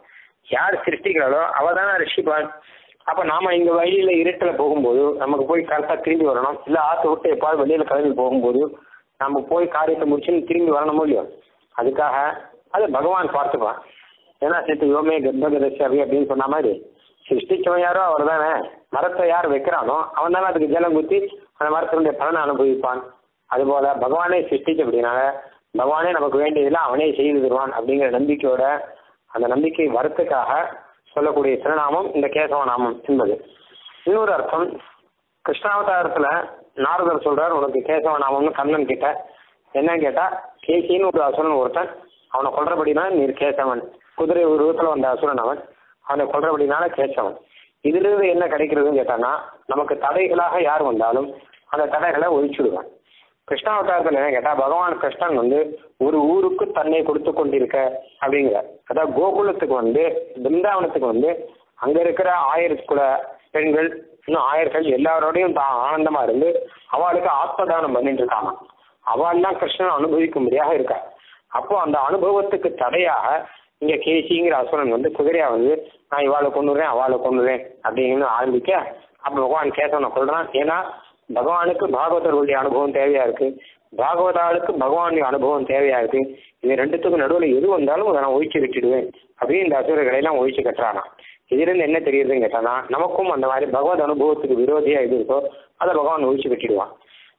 யார் சிருஷ்டிக்கிறாளோ அவ தானே ரட்சிப்பான் அப்ப நாம இங்க வழியில இருட்டுல போகும்போது நமக்கு போய் கரெக்டா திரும்பி வரணும். இல்ல ஆத்து விட்டு எப்பாவது வெளியில கிளம்பி போகும்போது நம்ம போய் காரியத்தை முடிச்சுன்னு திரும்பி வரணுமோ இல்லையோ? அதுக்காக அது பகவான் பார்த்துப்பான். ஏன்னா சேர்த்து யோமே கர்ப்பகதசி அப்படின்னு சொன்ன மாதிரி சிருஷ்டிச்சவன் யாரோ அவர் தானே மரத்தை யார் வைக்கிறானோ அவன் தானே அதுக்கு ஜலம் குத்தி அந்த மரத்தினுடைய பலனை அனுபவிப்பான். அதுபோல பகவானே சிருஷ்டிச்ச அப்படின்னால பகவானே நமக்கு வேண்டியதெல்லாம் அவனே செய்து தருவான் அப்படிங்கிற நம்பிக்கையோட அந்த நம்பிக்கை வரத்துக்காக சொல்லக்கூடிய திருநாமம் இந்த கேசவ நாமம் என்பது. இன்னொரு அர்த்தம் கிருஷ்ணாவதாரத்துல நாரதர் சொல்றார் உனக்கு கேசவ நாமம்னு கண்ணன் கிட்ட. என்னன்னு கேட்டா கேசின்னு ஒரு அசுரன் ஒருத்தன் அவனை கொள்றபடினா நீர் கேசவன். குதிரை உருவத்துல வந்த அசுரன் அவன். அவனை கொள்றபடினால கேசவன். இதுல இருந்து என்ன கிடைக்கிறதுன்னு கேட்டான்னா நமக்கு தடைகளாக யார் வந்தாலும் அந்த தடைகளை ஒழிச்சுடுவான் கிருஷ்ணாவதாரத்தில் என்ன கேட்டா பகவான் கிருஷ்ணன் வந்து ஒரு ஊருக்கு தன்னை கொடுத்து கொண்டிருக்க அப்படிங்கிறார். அதாவது கோகுலத்துக்கு வந்து பிருந்தாவனத்துக்கு வந்து அங்க இருக்கிற ஆயிரத்துக்குள்ள பெண்கள் இன்னும் ஆயர்கள் எல்லாரோடையும் தான் ஆனந்தமா இருந்து அவளுக்கு ஆத்மதானம் பண்ணிட்டு இருக்காங்க. அவள்லாம் கிருஷ்ணன் அனுபவிக்கும்படியாக இருக்கா. அப்போ அந்த அனுபவத்துக்கு தடையாக இங்க கேசிங்கிற அசுரன் வந்து குதிரையா வந்து நான் இவாளை கொண்டுறேன் அவளை கொண்டுறேன் அப்படின்னு ஆரம்பிக்க அப்ப பகவான் கேசவனை கொள்றான் ஏன்னா பகவானுக்கு பாகவதர்களுடைய அனுபவம் தேவையா இருக்கு. பாகவதாளுக்கு பகவானுடைய அனுபவம் தேவையா இருக்கு. இது ரெண்டுத்துக்கும் நடுவில் எது வந்தாலும் அதை நான் ஒழிச்சு விட்டுடுவேன் அப்படின்னு இந்த அசுரர்களை எல்லாம் ஒழிச்சு கட்டுறானா இதிலிருந்து என்ன தெரியுதுன்னு கேட்டானா நமக்கும் அந்த மாதிரி பகவத் அனுபவத்துக்கு விரோதியா எது இருக்கோ அதை பகவான் ஒழிச்சு விட்டுடுவான்.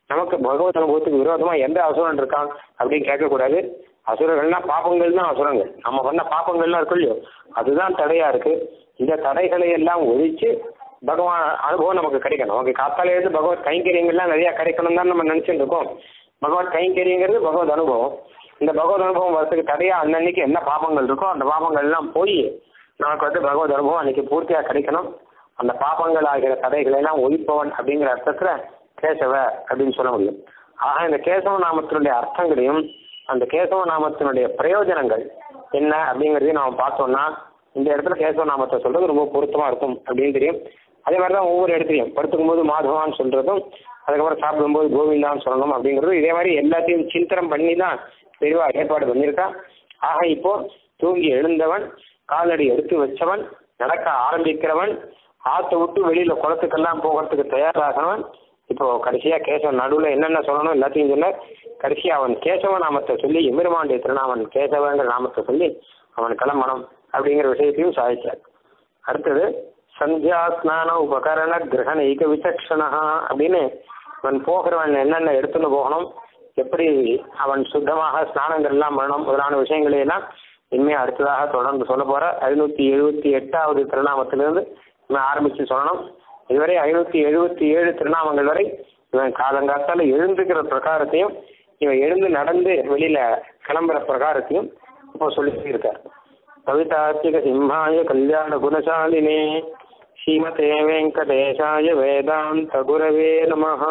நமக்கு பகவத் அனுபவத்துக்கு விரோதமா எந்த அசுரன் இருக்கான் அப்படின்னு கேட்கக்கூடாது. அசுரர்கள்னா பாப்பங்கள் தான் அசுரங்கள் நம்ம பண்ண பாப்பங்கள்லாம் இருக்கு இல்லையோ? அதுதான் தடையா இருக்கு. இந்த தடைகளை எல்லாம் ஒழிச்சு பகவான் அனுபவம் நமக்கு கிடைக்கணும். நமக்கு காத்தால இருந்து பகவத் கைங்கரியங்கள்லாம் நிறைய கிடைக்கணும் தான் நம்ம நினைச்சுட்டு இருக்கோம். பகவத் கைங்கரியங்கிறது பகவத் அனுபவம். இந்த பகவத் அனுபவம் வரதுக்கு தடையா அன்னன்னைக்கு என்ன பாபங்கள் இருக்கோ அந்த பாபங்கள் எல்லாம் போய் நமக்கு வந்து பகவத் அனுபவம் அன்னைக்கு பூர்த்தியா கிடைக்கணும். அந்த பாபங்கள் ஆகிற தடைகளை எல்லாம் ஒழிப்பவன் அப்படிங்கிற அர்த்தத்துல கேசவ அப்படின்னு சொல்ல முடியும். ஆக இந்த கேசவ நாமத்தினுடைய அர்த்தங்களையும் அந்த கேசவ நாமத்தினுடைய பிரயோஜனங்கள் என்ன அப்படிங்கிறதையும் நாம பார்த்தோம்னா இந்த இடத்துல கேசவ நாமத்தை சொல்றது ரொம்ப பொருத்தமா இருக்கும் அப்படின்னு தெரியும். அதே மாதிரிதான் ஒவ்வொரு இடத்துலையும் படுத்துக்கும் போது மாதவான்னு சொல்றதும் அதுக்கப்புறம் சாப்பிடும்போது கோவிந்தான்னு சொல்லணும் அப்படிங்கிறது இதே மாதிரி எல்லாத்தையும் சிந்தனம் பண்ணி தான் தெளிவா ஏற்பாடு பண்ணியிருக்கா. ஆக இப்போ தூங்கி எழுந்தவன் காலடி எடுத்து வச்சவன் நடக்க ஆரம்பிக்கிறவன் ஆற்றை விட்டு வெளியில குளத்துக்கெல்லாம் போகிறதுக்கு தயாராகவன் இப்போ கடைசியா கேசவன் நடுவில் என்னென்ன சொல்லணும் எல்லாத்தையும் சொன்னார். கடைசி அவன் கேசவ நாமத்தை சொல்லி எம்பெருமாண்டிய திருநாமன் கேசவன்ற நாமத்தை சொல்லி அவன் கிளம்பணும் அப்படிங்கிற விஷயத்தையும் சாதிச்சார். அடுத்தது சந்தியா ஸ்நான உபகரண கிரகண ஏக விசக்ஷணா அப்படின்னு அவன் போகிறவன் என்னென்ன எடுத்துன்னு போகணும் எப்படி அவன் சுத்தமாக ஸ்நானங்கள் எல்லாம் பண்ணணும் முதலான விஷயங்களை எல்லாம் இனிமே அடுத்ததாக தொடர்ந்து சொல்ல போற. ஐநூத்தி எழுபத்தி எட்டாவது திருநாமத்திலிருந்து இவன் ஆரம்பிச்சு சொல்லணும். இதுவரை ஐநூத்தி எழுபத்தி ஏழு திருநாமங்கள் வரை இவன் காலங்காத்தால எழுந்துக்கிற பிரகாரத்தையும் இவன் எழுந்து நடந்து வெளியில கிளம்புற பிரகாரத்தையும் இப்போ சொல்லி இருக்கார். கவிதார்த்திக சிம்ஹாய கல்யாண குணசாலினே ஸ்ரீமதே வெங்கடேஷாய வேதாந்த குரவே நமஹ.